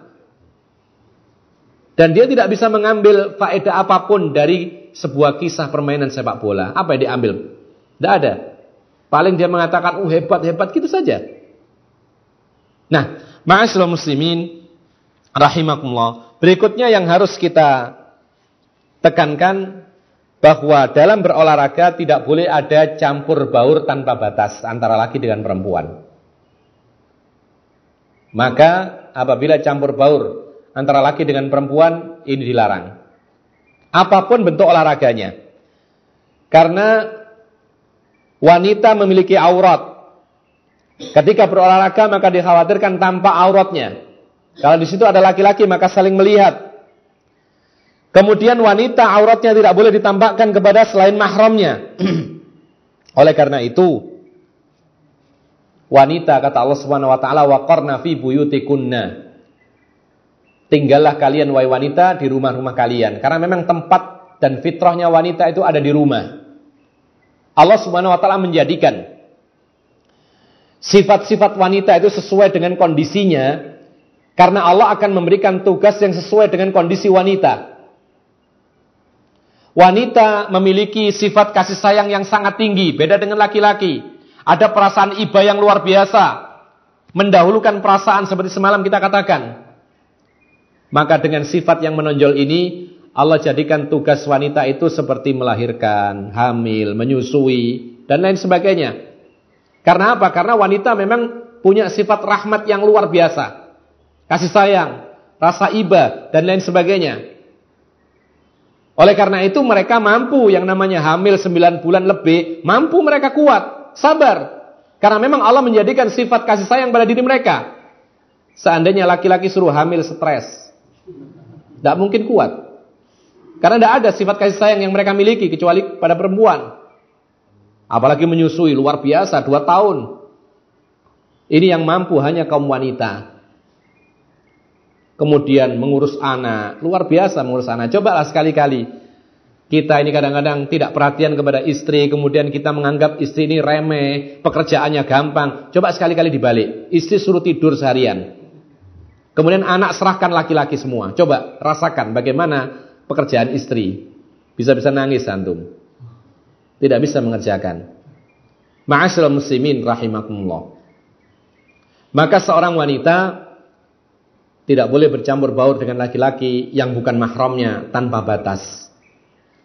Dan dia tidak bisa mengambil faedah apa pun dari sebuah kisah permainan sepak bola. Apa yang diambil? Tidak ada. Paling dia mengatakan, oh hebat, hebat, gitu saja. Nah, ma'asyiral muslimin, rahimakumullah. Berikutnya yang harus kita tekankan, bahwa dalam berolahraga tidak boleh ada campur baur tanpa batas antara laki dengan perempuan. Maka apabila campur baur antara laki dengan perempuan ini dilarang. Apa pun bentuk olahraganya. Karena wanita memiliki aurat. Ketika berolahraga maka dikhawatirkan tanpa auratnya. Kalau di situ ada laki-laki maka saling melihat. Kemudian wanita auratnya tidak boleh ditampakkan kepada selain mahramnya. [clears throat] Oleh karena itu, wanita kata Allah Subhanahu wa taala waqarna fi buyutikunna tinggallah kalian wahai wanita di rumah-rumah kalian karena memang tempat dan fitrahnya wanita itu ada di rumah. Allah Subhanahu wa taala menjadikan sifat-sifat wanita itu sesuai dengan kondisinya karena Allah akan memberikan tugas yang sesuai dengan kondisi wanita. Wanita memiliki sifat kasih sayang yang sangat tinggi, beda dengan laki-laki. Ada perasaan iba yang luar biasa, mendahulukan perasaan seperti semalam kita katakan. Maka dengan sifat yang menonjol ini Allah jadikan tugas wanita itu seperti melahirkan, hamil, menyusui, dan lain sebagainya. Karena apa? Karena wanita memang punya sifat rahmat yang luar biasa. Kasih sayang, rasa iba, dan lain sebagainya. Oleh karena itu mereka mampu yang namanya hamil 9 bulan lebih, mampu mereka kuat, sabar. Karena memang Allah menjadikan sifat kasih sayang pada diri mereka. Seandainya laki-laki suruh hamil stres, tidak mungkin kuat. Karena tidak ada sifat kasih sayang yang mereka miliki kecuali pada perempuan. Apalagi menyusui luar biasa dua tahun. Ini yang mampu hanya kaum wanita. Kemudian mengurus anak, luar biasa mengurus anak. Cobalah sekali-kali. Kita ini kadang-kadang tidak perhatian kepada istri, kemudian kita menganggap istri ini remeh, pekerjaannya gampang. Coba sekali-kali dibalik. Istri suruh tidur seharian. Kemudian anak serahkan laki-laki semua. Coba rasakan bagaimana pekerjaan istri. Bisa-bisa nangis antum. Tidak bisa mengerjakan. Ma'asyiral muslimin rahimakumullah. Maka seorang wanita tidak boleh bercampur baur dengan laki-laki yang bukan mahramnya tanpa batas.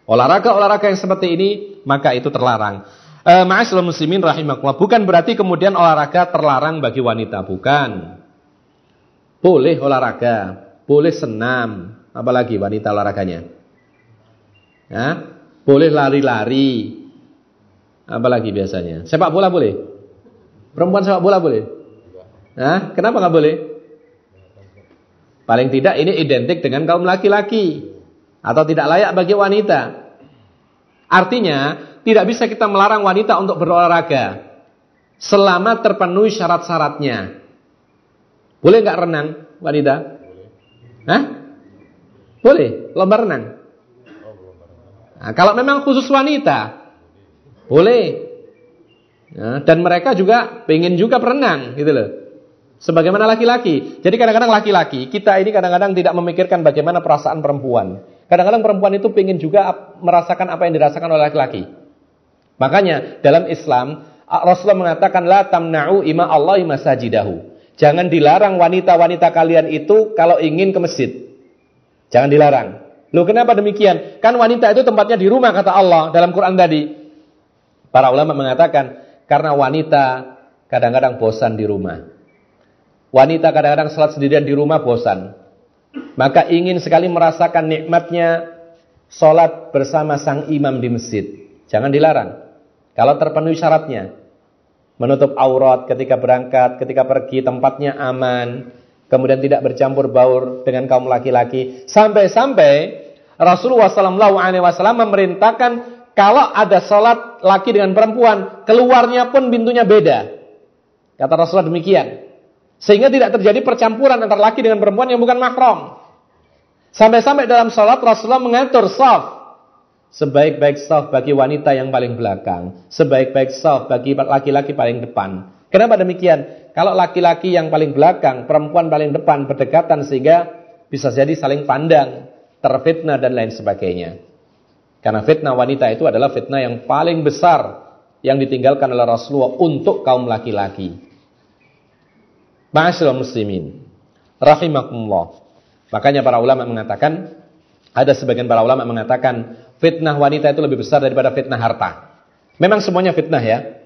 Olahraga-olahraga yang seperti ini maka itu terlarang. E, Ma'asyiral muslimin rahimakumullah, bukan berarti kemudian olahraga terlarang bagi wanita, bukan. Boleh olahraga, boleh senam, apalagi wanita olahraganya. Ya? Boleh lari-lari. Apalagi biasanya? Sepak bola boleh? Perempuan sepak bola boleh? Nah, kenapa nggak boleh? Paling tidak ini identik dengan kaum laki-laki atau tidak layak bagi wanita. Artinya, tidak bisa kita melarang wanita untuk berolahraga selama terpenuhi syarat-syaratnya. Boleh nggak renang wanita? Hah? Boleh, lomba renang. Nah, kalau memang khusus wanita, boleh. Nah, dan mereka juga pengen juga berenang, gitu loh. Sebagaimana laki-laki. Jadi kadang-kadang laki-laki, kita ini kadang-kadang tidak memikirkan bagaimana perasaan perempuan. Kadang-kadang perempuan itu ingin juga merasakan apa yang dirasakan oleh laki-laki. Makanya dalam Islam, Rasulullah mengatakan, La tamna'u ima Allahi masajidahu. Jangan dilarang wanita-wanita kalian itu kalau ingin ke masjid. Jangan dilarang. Loh kenapa demikian? Kan wanita itu tempatnya di rumah kata Allah dalam Quran tadi. Para ulama mengatakan, karena wanita kadang-kadang bosan di rumah. Wanita kadang-kadang salat sendirian di rumah bosan. Maka ingin sekali merasakan nikmatnya salat bersama sang imam di masjid. Jangan dilarang. Kalau terpenuhi syaratnya. Menutup aurat ketika berangkat, ketika pergi, tempatnya aman. Kemudian tidak bercampur baur dengan kaum laki-laki. Sampai-sampai Rasulullah SAW memerintahkan kalau ada salat laki dengan perempuan, keluarnya pun pintunya beda. Kata Rasulullah demikian. Sehingga tidak terjadi percampuran antara laki dengan perempuan yang bukan mahram. Sampai-sampai dalam sholat Rasulullah mengatur saf. Sebaik-baik saf bagi wanita yang paling belakang. Sebaik-baik saf bagi laki-laki paling depan. Kenapa demikian? Kalau laki-laki yang paling belakang, perempuan paling depan berdekatan sehingga bisa jadi saling pandang, terfitnah dan lain sebagainya. Karena fitnah wanita itu adalah fitnah yang paling besar yang ditinggalkan oleh Rasulullah untuk kaum laki-laki. Ma'asyiral muslimin rahimakumullah. Makanya para ulama mengatakan ada sebagian para ulama mengatakan fitnah wanita itu lebih besar daripada fitnah harta. Memang semuanya fitnah ya,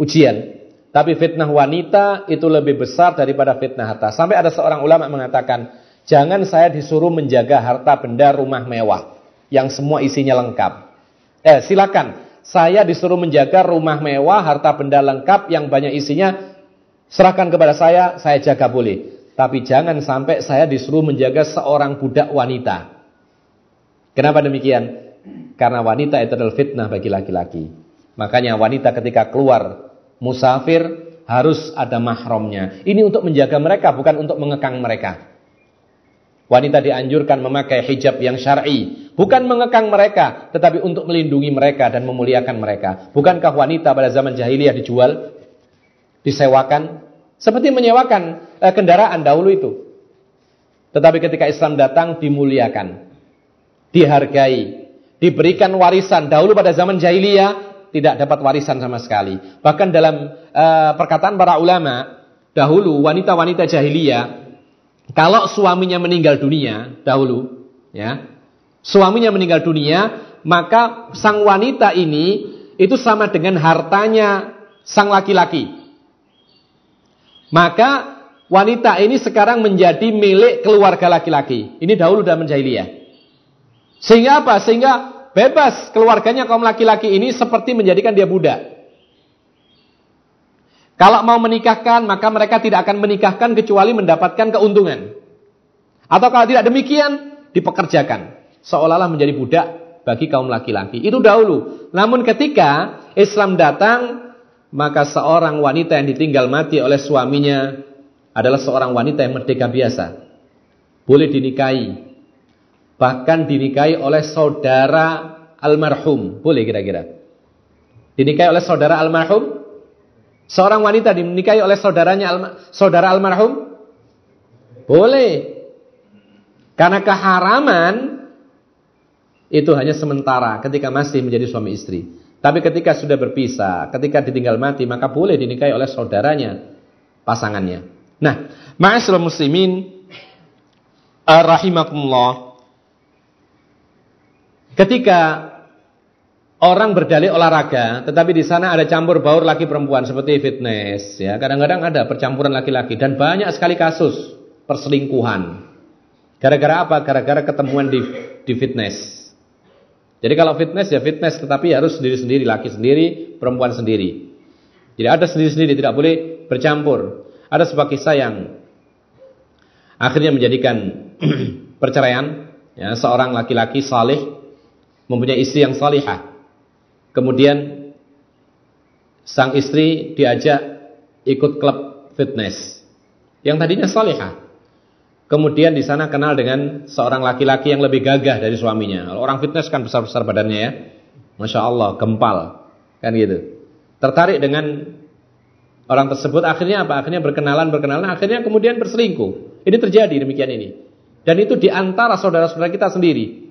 ujian. Tapi fitnah wanita itu lebih besar daripada fitnah harta. Sampai ada seorang ulama mengatakan, jangan saya disuruh menjaga harta benda rumah mewah yang semua isinya lengkap. Eh, silakan. Saya disuruh menjaga rumah mewah, harta benda lengkap yang banyak isinya Serahkan kepada saya, saya jaga boleh. Tapi jangan sampai saya disuruh menjaga seorang budak wanita. Kenapa demikian? Karena wanita itu adalah fitnah bagi laki-laki. Makanya wanita ketika keluar musafir harus ada mahramnya. Ini untuk menjaga mereka, bukan untuk mengekang mereka. Wanita dianjurkan memakai hijab yang syar'i, bukan mengekang mereka, tetapi untuk melindungi mereka dan memuliakan mereka. Bukankah wanita pada zaman jahiliyah dijual, disewakan, seperti menyewakan eh, kendaraan dahulu itu. Tetapi ketika Islam datang dimuliakan, dihargai, diberikan warisan. Dahulu pada zaman jahiliyah tidak dapat warisan sama sekali. Bahkan dalam eh, perkataan para ulama, dahulu wanita-wanita jahiliyah kalau suaminya meninggal dunia dahulu, ya, suaminya meninggal dunia, maka sang wanita ini itu sama dengan hartanya sang laki-laki. Maka wanita ini sekarang menjadi milik keluarga laki-laki. Ini dahulu dalam jahiliyah. Sehingga apa? Sehingga bebas keluarganya kaum laki-laki ini seperti menjadikan dia budak. Kalau mau menikahkan, maka mereka tidak akan menikahkan kecuali mendapatkan keuntungan. Atau kalau tidak demikian, dipekerjakan. Seolah-olah menjadi budak bagi kaum laki-laki. Itu dahulu. Namun ketika Islam datang, maka seorang wanita yang ditinggal mati oleh suaminya adalah seorang wanita yang merdeka biasa. Boleh dinikahi. Bahkan dinikahi oleh saudara almarhum. Boleh kira-kira. Dinikahi oleh saudara almarhum Seorang wanita dinikahi oleh saudaranya saudara almarhum? Boleh. Karena keharaman itu hanya sementara ketika masih menjadi suami istri. Tapi ketika sudah berpisah, ketika ditinggal mati, maka boleh dinikahi oleh saudaranya, pasangannya. Nah, ma'asyiral muslimin rahimakumullah. Ketika orang berdalih olahraga, tetapi di sana ada campur baur laki perempuan seperti fitness, ya. Kadang-kadang ada percampuran laki-laki dan banyak sekali kasus perselingkuhan. Gara-gara apa? Gara-gara ketemuan di di fitness. Jadi kalau fitness ya fitness, tetapi harus sendiri-sendiri, laki sendiri, perempuan sendiri. Jadi ada sendiri-sendiri, tidak boleh bercampur. Ada sebuah kisah yang akhirnya menjadikan [clears throat] perceraian. Ya, seorang laki-laki salih mempunyai istri yang salihah. Kemudian sang istri diajak ikut klub fitness yang tadinya salihah. Kemudian di sana kenal dengan seorang laki-laki yang lebih gagah dari suaminya. Orang fitness kan besar-besar badannya ya. Masya Allah, gempal. Kan gitu. Tertarik dengan orang tersebut. Akhirnya apa? Akhirnya berkenalan, berkenalan. Akhirnya kemudian berselingkuh. Ini terjadi demikian ini. Dan itu di antara saudara-saudara kita sendiri.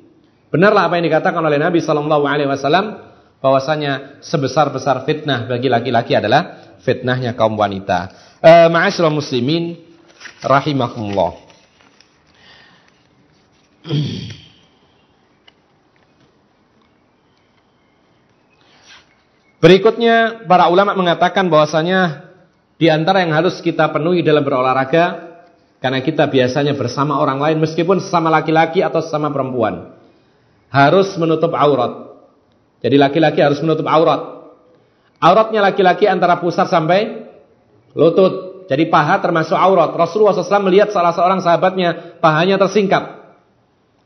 Benarlah apa yang dikatakan oleh Nabi Sallallahu Alaihi Wasallam bahwasanya sebesar-besar fitnah bagi laki-laki adalah fitnahnya kaum wanita. E, muslimin rahimakumullah. Berikutnya para ulama mengatakan bahwasanya di antara yang harus kita penuhi dalam berolahraga karena kita biasanya bersama orang lain meskipun sesama laki-laki atau sesama perempuan harus menutup aurat. Jadi laki-laki harus menutup aurat. Auratnya laki-laki antara pusar sampai lutut. Jadi paha termasuk aurat. Rasulullah SAW melihat salah seorang sahabatnya pahanya tersingkap.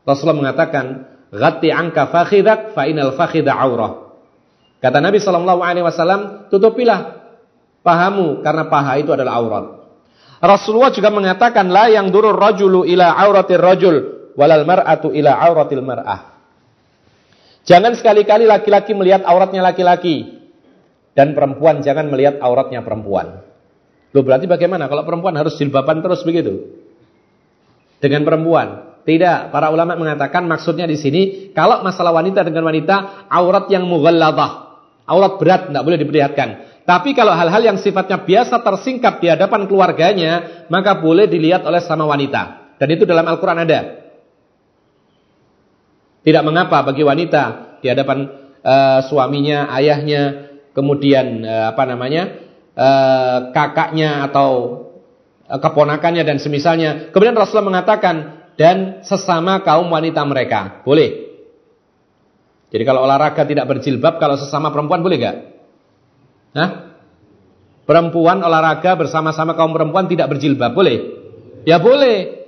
Rasulullah mengatakan, "Ghatti anka fakhidak fa inal fakhida aurah." Kata Nabi sallallahu alaihi wasallam, "Tutupilah pahamu karena paha itu adalah aurat." Rasulullah juga mengatakan, "La yang durur rajulu ila auratir rajul walal mar'atu ila auratil mar'ah." Jangan sekali-kali laki-laki melihat auratnya laki-laki. Dan perempuan jangan melihat auratnya perempuan. Loh berarti bagaimana kalau perempuan harus jilbaban terus begitu? Dengan perempuan. Tidak, para ulama mengatakan maksudnya di sini kalau masalah wanita dengan wanita aurat yang mughalladah, aurat berat tidak boleh diperlihatkan. Tapi kalau hal-hal yang sifatnya biasa tersingkap di hadapan keluarganya, maka boleh dilihat oleh sama wanita. Dan itu dalam Al-Qur'an ada. Tidak mengapa bagi wanita di hadapan uh, suaminya, ayahnya, kemudian uh, apa namanya uh, kakaknya atau keponakannya dan semisalnya. Kemudian Rasulullah mengatakan dan sesama kaum wanita mereka boleh. Jadi kalau olahraga tidak berjilbab, kalau sesama perempuan boleh gak? Hah? Perempuan olahraga bersama-sama kaum perempuan tidak berjilbab, boleh? Ya boleh.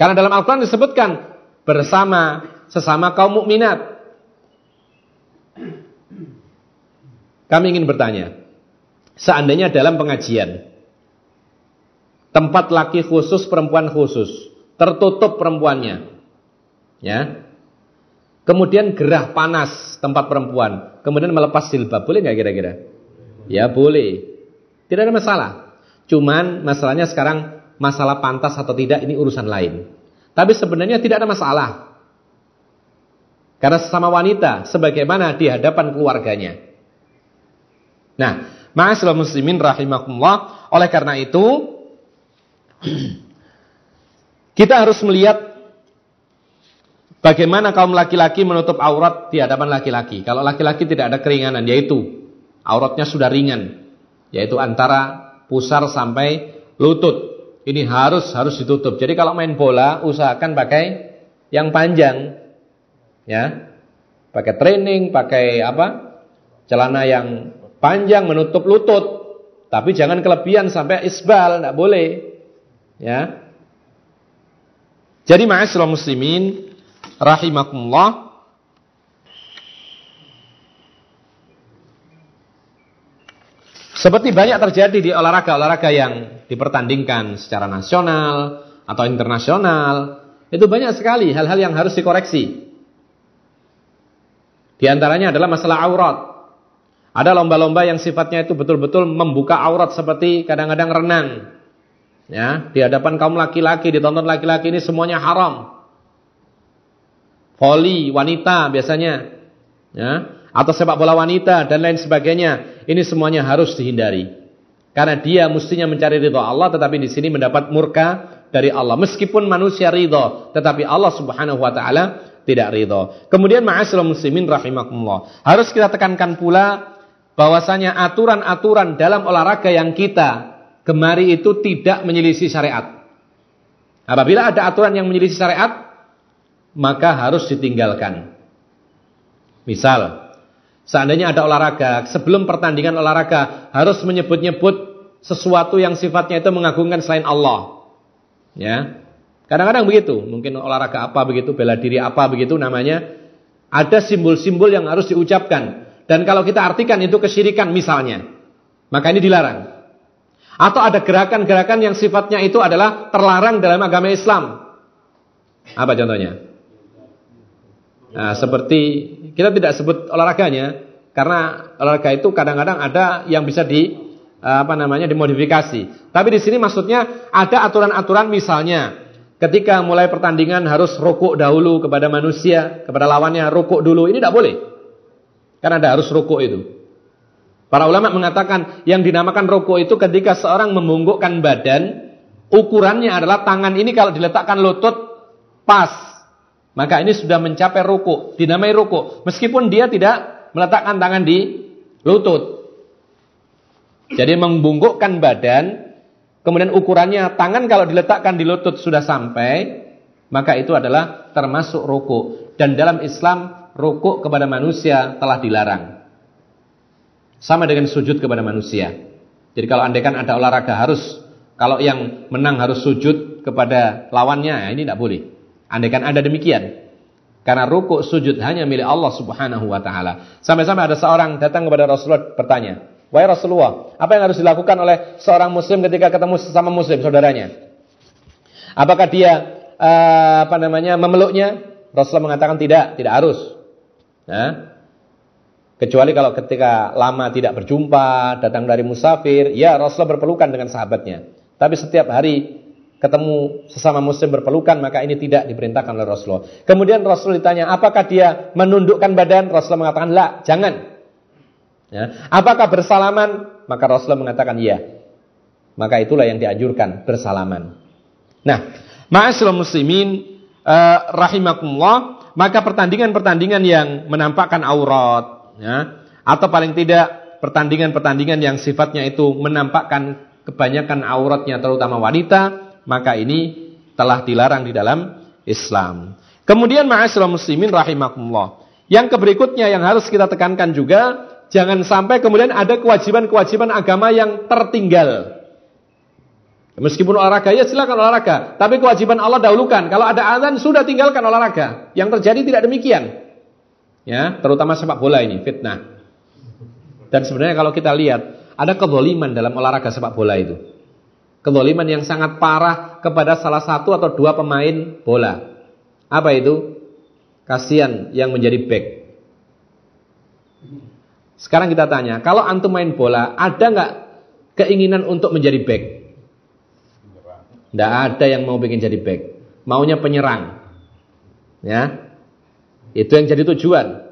Karena dalam Al-Quran disebutkan bersama sesama kaum mukminat. Kami ingin bertanya, seandainya dalam pengajian tempat laki khusus, perempuan khusus, tertutup perempuannya, ya, kemudian gerah panas tempat perempuan, kemudian melepas silbab, boleh nggak kira-kira? Ya boleh, tidak ada masalah. Cuman masalahnya sekarang masalah pantas atau tidak ini urusan lain. Tapi sebenarnya tidak ada masalah. Karena sesama wanita sebagaimana di hadapan keluarganya. Nah, ma'asyiral muslimin rahimakumullah, oleh karena itu [clears throat] kita harus melihat Bagaimana kaum laki-laki menutup aurat di hadapan laki-laki? Kalau laki-laki tidak ada keringanan, yaitu auratnya sudah ringan, yaitu antara pusar sampai lutut. Ini harus harus ditutup. Jadi kalau main bola, usahakan pakai yang panjang, ya, pakai training, pakai apa? Celana yang panjang menutup lutut, tapi jangan kelebihan sampai isbal, tidak boleh, ya. Jadi ma'asyiral muslimin rahimakumullah Seperti banyak terjadi di olahraga-olahraga yang dipertandingkan secara nasional atau internasional, itu banyak sekali hal-hal yang harus dikoreksi. Di antaranya adalah masalah aurat. Ada lomba-lomba yang sifatnya itu betul-betul membuka aurat seperti kadang-kadang renang. Ya, di hadapan kaum laki-laki, ditonton laki-laki ini semuanya haram voli wanita biasanya, ya, atau sepak bola wanita dan lain sebagainya. Ini semuanya harus dihindari. Karena dia mestinya mencari ridho Allah, tetapi di sini mendapat murka dari Allah. Meskipun manusia ridho, tetapi Allah Subhanahu Wa Taala tidak ridho. Kemudian ma'asyiral muslimin rahimakumullah. Harus kita tekankan pula bahwasanya aturan-aturan dalam olahraga yang kita gemari itu tidak menyelisih syariat. Apabila ada aturan yang menyelisih syariat, maka harus ditinggalkan. Misal, seandainya ada olahraga, sebelum pertandingan olahraga harus menyebut-nyebut sesuatu yang sifatnya itu mengagungkan selain Allah. Ya. Kadang-kadang begitu, mungkin olahraga apa begitu, bela diri apa begitu namanya. Ada simbol-simbol yang harus diucapkan. Dan kalau kita artikan itu kesyirikan misalnya, maka ini dilarang. Atau ada gerakan-gerakan yang sifatnya itu adalah terlarang dalam agama Islam. Apa contohnya? Nah, seperti kita tidak sebut olahraganya karena olahraga itu kadang-kadang ada yang bisa di apa namanya dimodifikasi. Tapi di sini maksudnya ada aturan-aturan misalnya ketika mulai pertandingan harus rukuk dahulu kepada manusia, kepada lawannya rukuk dulu. Ini tidak boleh. Karena ada harus rukuk itu. Para ulama mengatakan yang dinamakan rukuk itu ketika seorang membungkukkan badan, ukurannya adalah tangan ini kalau diletakkan lutut pas maka ini sudah mencapai ruku, dinamai ruku. Meskipun dia tidak meletakkan tangan di lutut. Jadi membungkukkan badan, kemudian ukurannya tangan kalau diletakkan di lutut sudah sampai, maka itu adalah termasuk ruku. Dan dalam Islam, ruku kepada manusia telah dilarang. Sama dengan sujud kepada manusia. Jadi kalau andaikan ada olahraga harus, kalau yang menang harus sujud kepada lawannya, ya ini tidak boleh. Andaikan ada demikian. Karena rukuk sujud hanya milik Allah subhanahu wa ta'ala. Sampai-sampai ada seorang datang kepada Rasulullah bertanya. Wahai Rasulullah, apa yang harus dilakukan oleh seorang muslim ketika ketemu sesama muslim, saudaranya? Apakah dia, uh, apa namanya, memeluknya? Rasulullah mengatakan tidak, tidak harus. Nah, kecuali kalau ketika lama tidak berjumpa, datang dari musafir, ya Rasulullah berpelukan dengan sahabatnya. Tapi setiap hari ketemu sesama muslim berpelukan maka ini tidak diperintahkan oleh Rasulullah. Kemudian Rasul ditanya, apakah dia menundukkan badan? Rasulullah mengatakan, "La, jangan." Ya. Apakah bersalaman? Maka Rasulullah mengatakan, "Ya." Maka itulah yang dianjurkan, bersalaman. Nah, ma'asyiral muslimin eh, rahimakumullah, maka pertandingan-pertandingan yang menampakkan aurat, ya, atau paling tidak pertandingan-pertandingan yang sifatnya itu menampakkan kebanyakan auratnya terutama wanita, maka ini telah dilarang di dalam Islam. Kemudian ma'asyiral muslimin rahimakumullah. Yang berikutnya yang harus kita tekankan juga jangan sampai kemudian ada kewajiban-kewajiban agama yang tertinggal. Meskipun olahraga ya silakan olahraga, tapi kewajiban Allah dahulukan. Kalau ada azan sudah tinggalkan olahraga. Yang terjadi tidak demikian. Ya, terutama sepak bola ini fitnah. Dan sebenarnya kalau kita lihat ada kezaliman dalam olahraga sepak bola itu. Kezaliman yang sangat parah kepada salah satu atau dua pemain bola. Apa itu? Kasihan yang menjadi back. Sekarang kita tanya, kalau antum main bola, ada nggak keinginan untuk menjadi back? Tidak ada yang mau bikin jadi back. Maunya penyerang. Ya, itu yang jadi tujuan.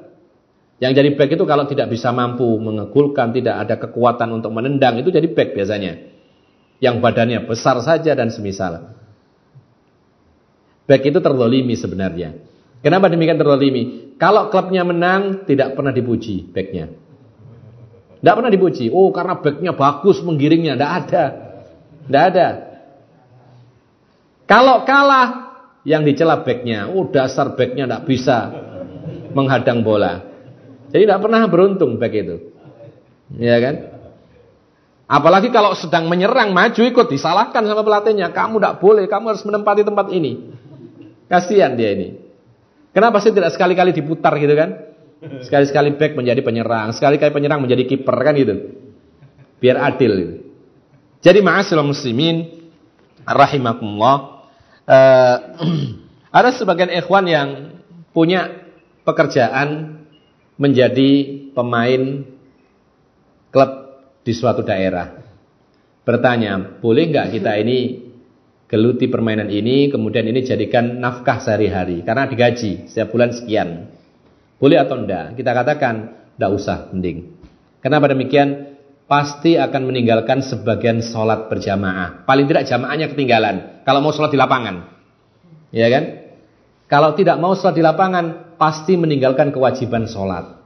Yang jadi back itu kalau tidak bisa mampu mengegulkan, tidak ada kekuatan untuk menendang, itu jadi back biasanya yang badannya besar saja dan semisal. Baik itu terlolimi sebenarnya. Kenapa demikian terzalimi? Kalau klubnya menang, tidak pernah dipuji backnya. Tidak pernah dipuji. Oh, karena backnya bagus menggiringnya. Tidak ada. Tidak ada. Kalau kalah, yang dicela backnya. Oh, dasar backnya tidak bisa menghadang bola. Jadi tidak pernah beruntung back itu. Ya kan? Apalagi kalau sedang menyerang, maju ikut, disalahkan sama pelatihnya. Kamu tidak boleh, kamu harus menempati tempat ini. Kasihan dia ini. Kenapa sih tidak sekali-kali diputar gitu kan? Sekali-sekali back menjadi penyerang, sekali-kali penyerang menjadi kiper kan gitu. Biar adil gitu. Jadi ma'asyiral muslimin rahimakumullah uh, [clears throat] ada sebagian ikhwan yang punya pekerjaan menjadi pemain klub di suatu daerah. Bertanya, boleh nggak kita ini geluti permainan ini, kemudian ini jadikan nafkah sehari-hari karena digaji setiap bulan sekian. Boleh atau enggak? Kita katakan enggak usah, mending. Kenapa demikian? Pasti akan meninggalkan sebagian sholat berjamaah. Paling tidak jamaahnya ketinggalan. Kalau mau sholat di lapangan. Ya kan? Kalau tidak mau sholat di lapangan, pasti meninggalkan kewajiban sholat.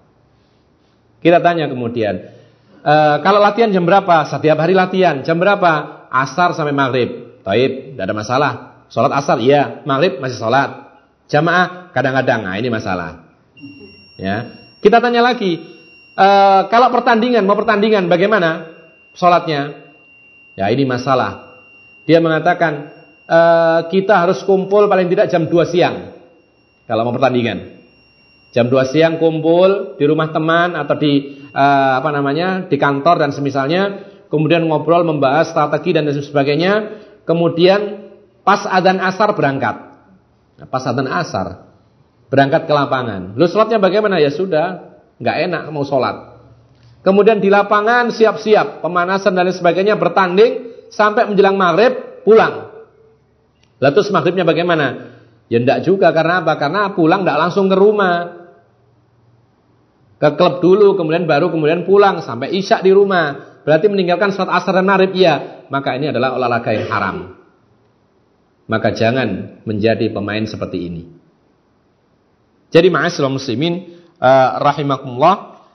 Kita tanya kemudian, e, kalau latihan jam berapa? Setiap hari latihan. Jam berapa? Asar sampai maghrib. Taib, tidak ada masalah. Sholat asar, iya. Maghrib masih sholat. Jamaah, kadang-kadang. Nah, ini masalah. Ya, Kita tanya lagi. E, kalau pertandingan, mau pertandingan, bagaimana sholatnya? Ya, ini masalah. Dia mengatakan, e, kita harus kumpul paling tidak jam 2 siang. Kalau mau pertandingan. Jam 2 siang kumpul di rumah teman atau di uh, apa namanya di kantor dan semisalnya, kemudian ngobrol membahas strategi dan sebagainya. Kemudian pas adzan asar berangkat. Nah, pas adzan asar berangkat ke lapangan. Lu sholatnya bagaimana? Ya sudah, nggak enak mau sholat. Kemudian di lapangan siap-siap pemanasan dan sebagainya bertanding sampai menjelang maghrib pulang. Lalu terus maghribnya bagaimana? Ya enggak juga karena apa? Karena pulang enggak langsung ke rumah. Ke klub dulu, kemudian baru kemudian pulang sampai isya di rumah. Berarti meninggalkan sholat asar dan maghrib, iya. Maka ini adalah olahraga yang haram. Maka jangan menjadi pemain seperti ini. Jadi ma'asyiral muslimin uh, rahimakumullah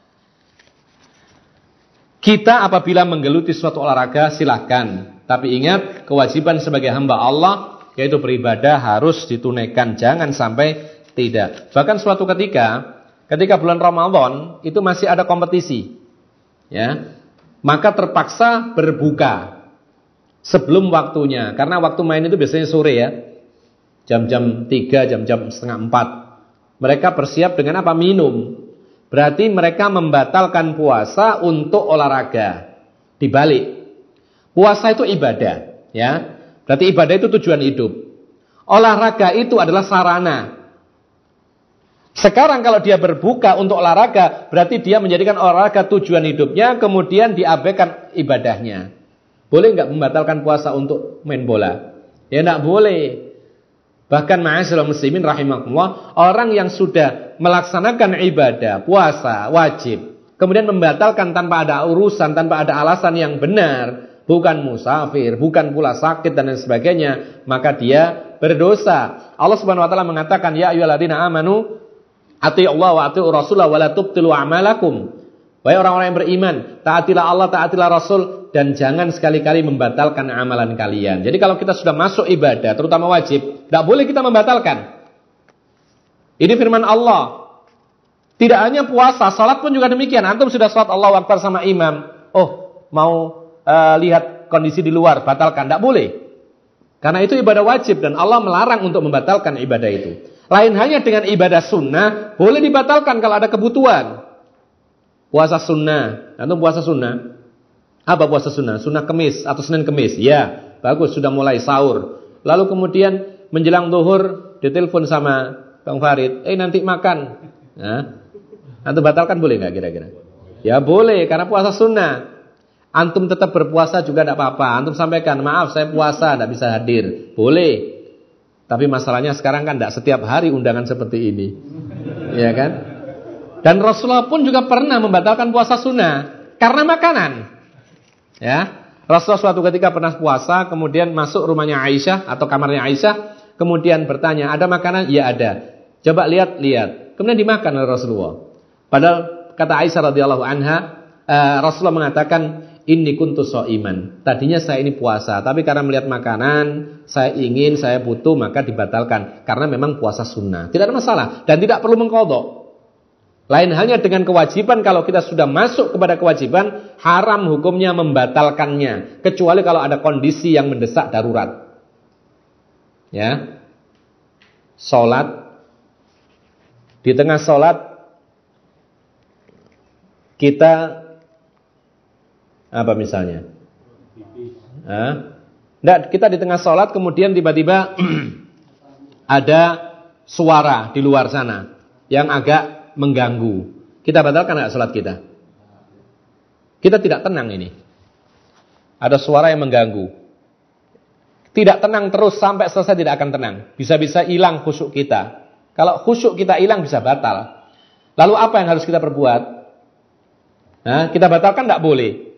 kita apabila menggeluti suatu olahraga silahkan. Tapi ingat kewajiban sebagai hamba Allah yaitu beribadah harus ditunaikan. Jangan sampai tidak. Bahkan suatu ketika ketika bulan Ramadan itu masih ada kompetisi. Ya maka terpaksa berbuka sebelum waktunya. Karena waktu main itu biasanya sore ya. Jam-jam 3, jam-jam setengah 4. Mereka bersiap dengan apa? Minum. Berarti mereka membatalkan puasa untuk olahraga. Dibalik. Puasa itu ibadah. ya. Berarti ibadah itu tujuan hidup. Olahraga itu adalah sarana. Sekarang kalau dia berbuka untuk olahraga, berarti dia menjadikan olahraga tujuan hidupnya, kemudian diabaikan ibadahnya. Boleh nggak membatalkan puasa untuk main bola? Ya nggak boleh. Bahkan ma'asyiral muslimin rahimakumullah, orang yang sudah melaksanakan ibadah, puasa, wajib, kemudian membatalkan tanpa ada urusan, tanpa ada alasan yang benar, bukan musafir, bukan pula sakit dan lain sebagainya, maka dia berdosa. Allah Subhanahu wa taala mengatakan, "Ya ayyuhalladzina amanu Ati Allah wa ati Rasulullah wa la tubtilu amalakum. Wahai orang-orang yang beriman, taatilah Allah, taatilah Rasul dan jangan sekali-kali membatalkan amalan kalian. Jadi kalau kita sudah masuk ibadah, terutama wajib, tidak boleh kita membatalkan. Ini firman Allah. Tidak hanya puasa, salat pun juga demikian. Antum sudah salat Allah Akbar sama imam. Oh, mau uh, lihat kondisi di luar, batalkan. Tidak boleh. Karena itu ibadah wajib dan Allah melarang untuk membatalkan ibadah itu. Lain hanya dengan ibadah sunnah, boleh dibatalkan kalau ada kebutuhan. Puasa sunnah, atau puasa sunnah. Apa puasa sunnah? Sunnah kemis atau senin kemis. Ya, bagus sudah mulai sahur. Lalu kemudian menjelang duhur ditelepon sama Bang Farid, eh nanti makan. Nah, antum batalkan boleh nggak kira-kira? Ya boleh, karena puasa sunnah. Antum tetap berpuasa juga tidak apa-apa. Antum sampaikan, maaf saya puasa, tidak bisa hadir. Boleh. Tapi masalahnya sekarang kan tidak setiap hari undangan seperti ini. Ya kan? Dan Rasulullah pun juga pernah membatalkan puasa sunnah. Karena makanan. Ya. Rasulullah suatu ketika pernah puasa, kemudian masuk rumahnya Aisyah atau kamarnya Aisyah. Kemudian bertanya, ada makanan? Ya ada. Coba lihat-lihat. Kemudian dimakan oleh Rasulullah. Padahal kata Aisyah radhiyallahu anha, uh, Rasulullah mengatakan, ini kuntu iman. Tadinya saya ini puasa, tapi karena melihat makanan, saya ingin, saya butuh, maka dibatalkan. Karena memang puasa sunnah. Tidak ada masalah. Dan tidak perlu mengkodok. Lain halnya dengan kewajiban, kalau kita sudah masuk kepada kewajiban, haram hukumnya membatalkannya. Kecuali kalau ada kondisi yang mendesak darurat. Ya. Sholat. Di tengah sholat, kita apa misalnya? Nggak, kita di tengah sholat kemudian tiba-tiba [clears throat] ada suara di luar sana yang agak mengganggu. Kita batalkan nggak sholat kita? Kita tidak tenang ini. Ada suara yang mengganggu. Tidak tenang terus sampai selesai tidak akan tenang. Bisa-bisa hilang khusyuk kita. Kalau khusyuk kita hilang bisa batal. Lalu apa yang harus kita perbuat? Nah, kita batalkan tidak boleh.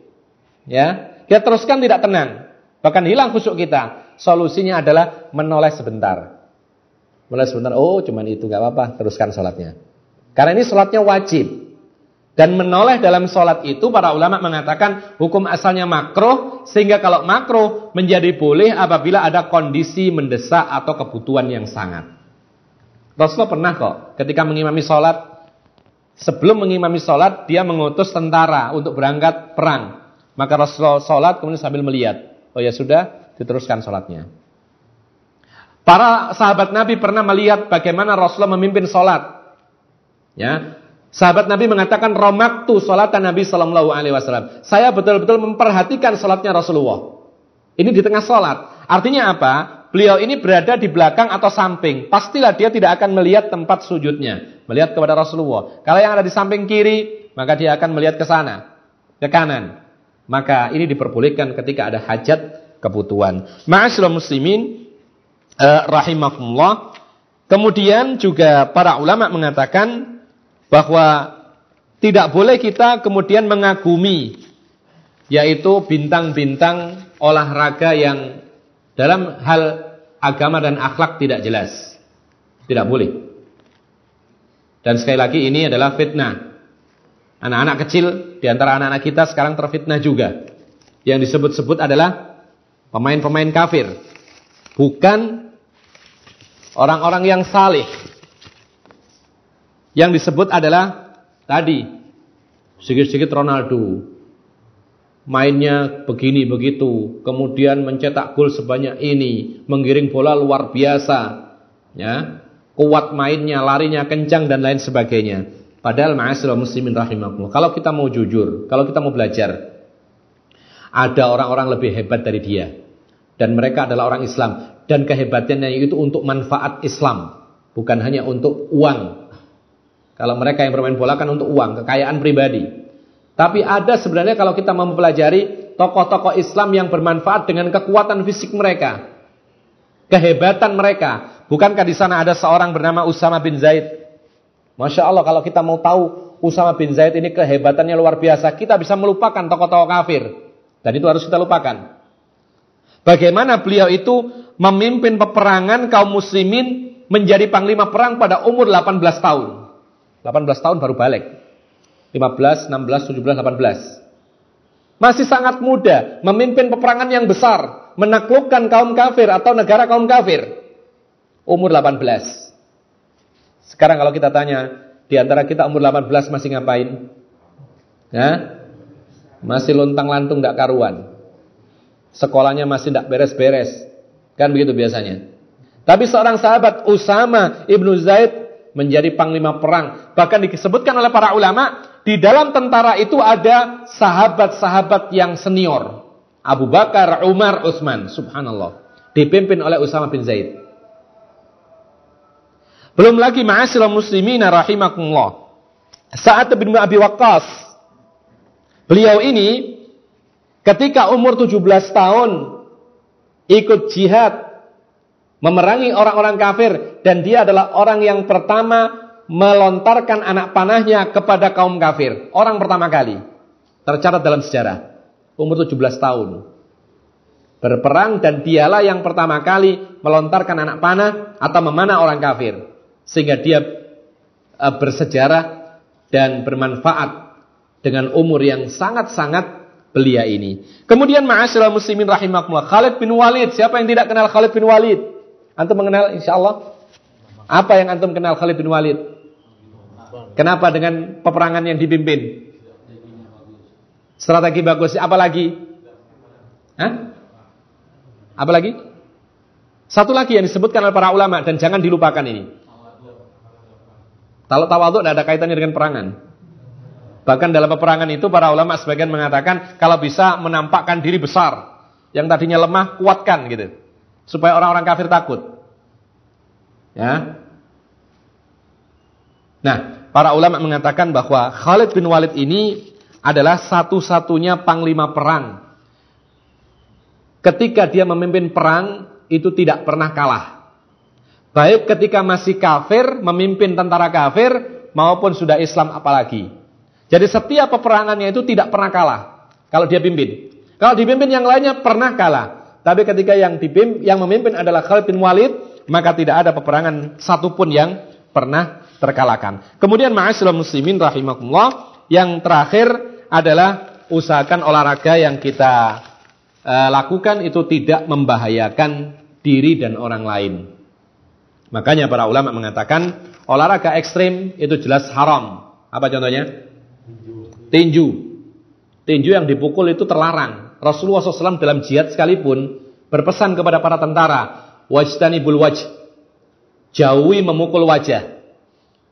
Ya, kita teruskan tidak tenang. Bahkan hilang khusyuk kita. Solusinya adalah menoleh sebentar. Menoleh sebentar. Oh, cuman itu nggak apa-apa. Teruskan sholatnya. Karena ini sholatnya wajib. Dan menoleh dalam sholat itu para ulama mengatakan hukum asalnya makro Sehingga kalau makro menjadi boleh apabila ada kondisi mendesak atau kebutuhan yang sangat. Rasulullah pernah kok ketika mengimami sholat. Sebelum mengimami sholat dia mengutus tentara untuk berangkat perang. Maka Rasulullah sholat kemudian sambil melihat. Oh ya sudah diteruskan sholatnya. Para sahabat Nabi pernah melihat bagaimana Rasulullah memimpin sholat. Ya. Sahabat Nabi mengatakan romaktu salatan Nabi Shallallahu Alaihi Wasallam. Saya betul-betul memperhatikan salatnya Rasulullah. Ini di tengah salat. Artinya apa? Beliau ini berada di belakang atau samping. Pastilah dia tidak akan melihat tempat sujudnya. Melihat kepada Rasulullah. Kalau yang ada di samping kiri, maka dia akan melihat ke sana. Ke kanan. Maka ini diperbolehkan ketika ada hajat kebutuhan. Ma'asyiral muslimin eh, rahimakumullah. Kemudian juga para ulama mengatakan bahwa tidak boleh kita kemudian mengagumi yaitu bintang-bintang olahraga yang dalam hal agama dan akhlak tidak jelas. Tidak boleh. Dan sekali lagi ini adalah fitnah. Anak-anak kecil di antara anak-anak kita sekarang terfitnah juga. Yang disebut-sebut adalah pemain-pemain kafir. Bukan orang-orang yang saleh. Yang disebut adalah tadi sedikit-sedikit Ronaldo. Mainnya begini begitu, kemudian mencetak gol sebanyak ini, menggiring bola luar biasa. Ya. Kuat mainnya, larinya kencang dan lain sebagainya. Padahal ma'asyiral muslimin rahimakumullah. Kalau kita mau jujur, kalau kita mau belajar, ada orang-orang lebih hebat dari dia. Dan mereka adalah orang Islam. Dan kehebatannya itu untuk manfaat Islam. Bukan hanya untuk uang kalau mereka yang bermain bola kan untuk uang, kekayaan pribadi. Tapi ada sebenarnya kalau kita mau mempelajari tokoh-tokoh Islam yang bermanfaat dengan kekuatan fisik mereka. Kehebatan mereka. Bukankah di sana ada seorang bernama Usama bin Zaid? Masya Allah kalau kita mau tahu Usama bin Zaid ini kehebatannya luar biasa. Kita bisa melupakan tokoh-tokoh kafir. Dan itu harus kita lupakan. Bagaimana beliau itu memimpin peperangan kaum muslimin menjadi panglima perang pada umur 18 tahun. 18 tahun baru balik. 15, 16, 17, 18. Masih sangat muda, memimpin peperangan yang besar, menaklukkan kaum kafir atau negara kaum kafir. Umur 18. Sekarang kalau kita tanya, di antara kita umur 18 masih ngapain? Ya? Masih lontang-lantung tidak karuan. Sekolahnya masih tidak beres-beres. Kan begitu biasanya. Tapi seorang sahabat Usama ibnu Zaid menjadi panglima perang. Bahkan disebutkan oleh para ulama, di dalam tentara itu ada sahabat-sahabat yang senior. Abu Bakar, Umar, Utsman, subhanallah. Dipimpin oleh Usama bin Zaid. Belum lagi ma'asyiral muslimin rahimakumullah. Sa'ad bin Abi Waqqas. Beliau ini ketika umur 17 tahun ikut jihad memerangi orang-orang kafir dan dia adalah orang yang pertama melontarkan anak panahnya kepada kaum kafir. Orang pertama kali tercatat dalam sejarah. Umur 17 tahun. Berperang dan dialah yang pertama kali melontarkan anak panah atau memanah orang kafir. Sehingga dia uh, bersejarah dan bermanfaat dengan umur yang sangat-sangat belia ini. Kemudian ma'asyiral muslimin rahimakumullah, Khalid bin Walid. Siapa yang tidak kenal Khalid bin Walid? Antum mengenal insyaallah? Apa yang antum kenal Khalid bin Walid? Kenapa dengan peperangan yang dipimpin? Strategi bagus. Apa lagi? Hah? Apa lagi? Satu lagi yang disebutkan oleh para ulama dan jangan dilupakan ini. Kalau tawaduk tidak ada kaitannya dengan perangan. Bahkan dalam peperangan itu para ulama sebagian mengatakan kalau bisa menampakkan diri besar. Yang tadinya lemah kuatkan gitu. Supaya orang-orang kafir takut. Ya. Nah, para ulama mengatakan bahwa Khalid bin Walid ini adalah satu-satunya panglima perang. Ketika dia memimpin perang, itu tidak pernah kalah. Baik ketika masih kafir, memimpin tentara kafir, maupun sudah Islam apalagi. Jadi setiap peperangannya itu tidak pernah kalah. Kalau dia pimpin. Kalau dipimpin yang lainnya pernah kalah. Tapi ketika yang dipimpin, yang memimpin adalah Khalid bin Walid, maka tidak ada peperangan satupun yang pernah terkalahkan. Kemudian ma'asyiral muslimin rahimakumullah, yang terakhir adalah usahakan olahraga yang kita uh, lakukan itu tidak membahayakan diri dan orang lain. Makanya para ulama mengatakan olahraga ekstrim itu jelas haram. Apa contohnya? Tinju. Tinju yang dipukul itu terlarang. Rasulullah SAW dalam jihad sekalipun berpesan kepada para tentara, wajtanibul wajh. Jauhi memukul wajah.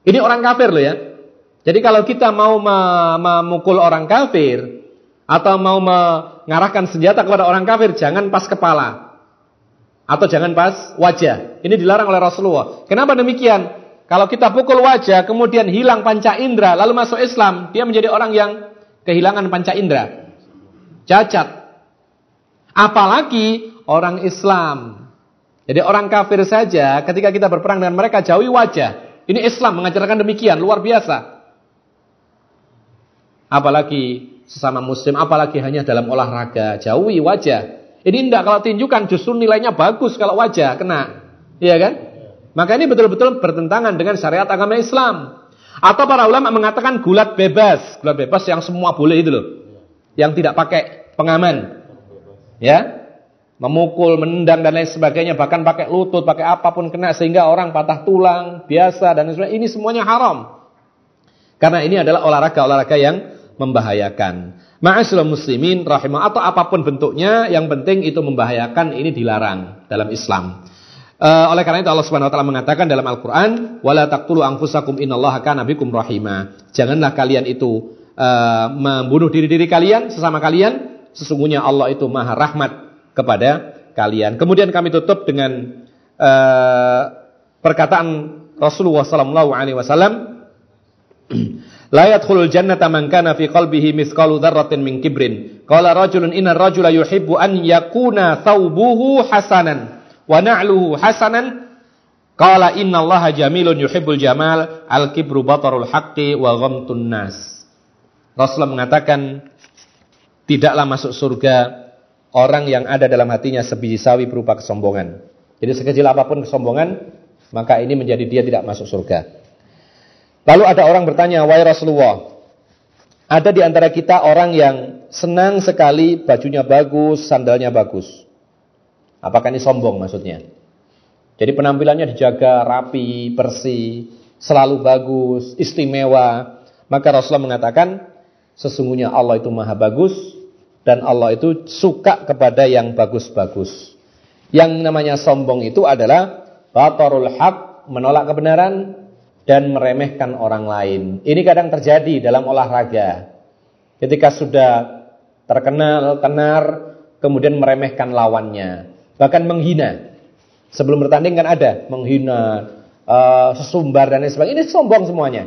Ini orang kafir loh ya. Jadi kalau kita mau memukul orang kafir atau mau mengarahkan senjata kepada orang kafir, jangan pas kepala atau jangan pas wajah. Ini dilarang oleh Rasulullah. Kenapa demikian? Kalau kita pukul wajah, kemudian hilang panca indera, lalu masuk Islam, dia menjadi orang yang kehilangan panca indera. Cacat. Apalagi orang Islam. Jadi orang kafir saja, ketika kita berperang dengan mereka, jauhi wajah. Ini Islam mengajarkan demikian, luar biasa. Apalagi sesama muslim, apalagi hanya dalam olahraga, jauhi wajah. Ini tidak kalau tinjukan justru nilainya bagus kalau wajah kena. Iya kan? Maka ini betul-betul bertentangan dengan syariat agama Islam. Atau para ulama mengatakan gulat bebas. Gulat bebas yang semua boleh itu loh. Yang tidak pakai pengaman. Ya. Memukul, menendang dan lain sebagainya. Bahkan pakai lutut, pakai apa pun kena. Sehingga orang patah tulang, biasa dan sebagainya. Ini semuanya haram. Karena ini adalah olahraga-olahraga yang membahayakan. Ma'asyiral muslimin rahimah atau apa pun bentuknya yang penting itu membahayakan ini dilarang dalam Islam. Uh, oleh karena itu Allah Subhanahu wa taala mengatakan dalam Al-Qur'an, "Wala taqtulu anfusakum innallaha kana bikum rahima." Janganlah kalian itu uh, membunuh diri-diri kalian sesama kalian, sesungguhnya Allah itu Maha rahmat kepada kalian. Kemudian kami tutup dengan uh, perkataan Rasulullah sallallahu alaihi wasallam, [clears throat] "La yadkhulul jannata man kana fi qalbihi mithqalu dzarratin min kibrin." Qala rajulun inna rajula yuhibbu an yakuna thawbuhu hasanan wa na'luhu hasanan. Qala innallaha jamilun yuhibbul jamal al kibru batarul haqqi wa ghamtun nas. Rasulullah mengatakan tidaklah masuk surga orang yang ada dalam hatinya sebiji sawi berupa kesombongan. Jadi sekecil apa pun kesombongan maka ini menjadi dia tidak masuk surga lalu ada orang bertanya wahai Rasulullah ada di antara kita orang yang senang sekali bajunya bagus, sandalnya bagus. Apakah ini sombong maksudnya? Jadi penampilannya dijaga rapi, bersih, selalu bagus, istimewa. Maka Rasulullah mengatakan, sesungguhnya Allah itu maha bagus dan Allah itu suka kepada yang bagus-bagus. Yang namanya sombong itu adalah batarul haq, menolak kebenaran dan meremehkan orang lain. Ini kadang terjadi dalam olahraga. Ketika sudah terkenal, tenar, kemudian meremehkan lawannya bahkan menghina. Sebelum bertanding kan ada menghina, uh, sesumbar dan lain sebagainya. Ini sombong semuanya.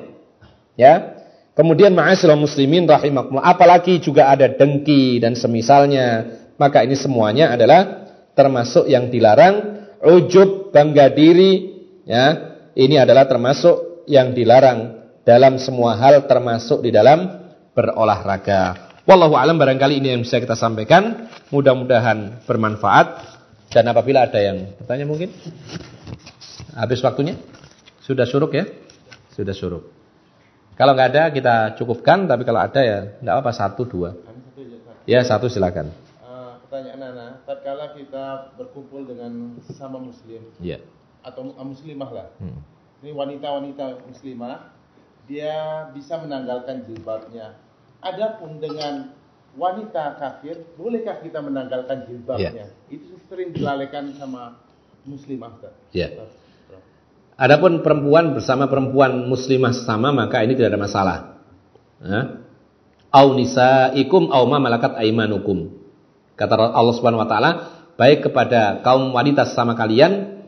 Ya. Kemudian ma'asyiral muslimin rahimakumullah, apalagi juga ada dengki dan semisalnya, maka ini semuanya adalah termasuk yang dilarang, ujub, bangga diri, ya. Ini adalah termasuk yang dilarang dalam semua hal termasuk di dalam berolahraga. Wallahu alam barangkali ini yang bisa kita sampaikan. Mudah-mudahan bermanfaat. Dan apabila ada yang bertanya mungkin habis waktunya Sudah suruk ya? Sudah suruk. Kalau nggak ada kita cukupkan, tapi kalau ada ya nggak apa satu dua. Ya satu silakan. Uh, pertanyaan Nana, tatkala kita berkumpul dengan sesama Muslim, ya. atau muslimah lah, hmm. Ini wanita-wanita muslimah, dia bisa menanggalkan jilbabnya. Adapun dengan wanita kafir, bolehkah kita menanggalkan jilbabnya? Ya. Itu sering dilalaikan sama muslimah. Ya. Adapun perempuan bersama perempuan muslimah sama maka ini tidak ada masalah. Au nisaikum au ma malakat aimanukum. Kata Allah Subhanahu wa taala, baik kepada kaum wanita sama kalian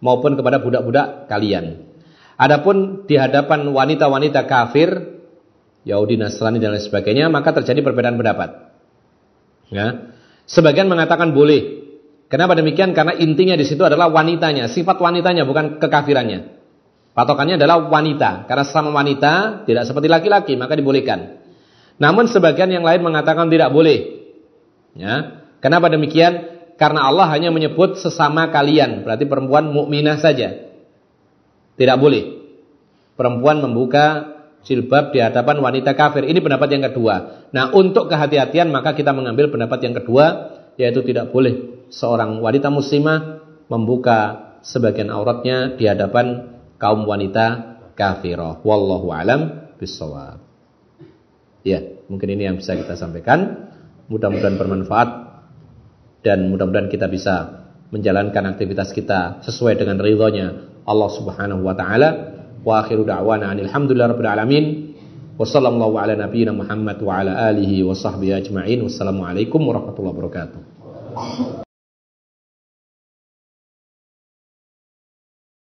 maupun kepada budak-budak kalian. Adapun di hadapan wanita-wanita kafir, Yahudi, Nasrani dan lain sebagainya, maka terjadi perbedaan pendapat. Ya. Sebagian mengatakan boleh, Kenapa demikian? Karena intinya di situ adalah wanitanya, sifat wanitanya bukan kekafirannya. Patokannya adalah wanita, karena sama wanita tidak seperti laki-laki maka dibolehkan. Namun sebagian yang lain mengatakan tidak boleh. Ya. Kenapa demikian? Karena Allah hanya menyebut sesama kalian, berarti perempuan mukminah saja. Tidak boleh. Perempuan membuka jilbab di hadapan wanita kafir. Ini pendapat yang kedua. Nah, untuk kehati-hatian maka kita mengambil pendapat yang kedua yaitu tidak boleh seorang wanita muslimah membuka sebagian auratnya di hadapan kaum wanita kafirah. Wallahu alam bisawab. Ya, mungkin ini yang bisa kita sampaikan. Mudah-mudahan bermanfaat dan mudah-mudahan kita bisa menjalankan aktivitas kita sesuai dengan ridhonya Allah Subhanahu wa taala. Wa akhiru da'wana alhamdulillah alamin. Wassallallahu ala nabiyyina Muhammad wa ala alihi wa sahbihi ajma'in. Wassalamualaikum warahmatullahi wabarakatuh.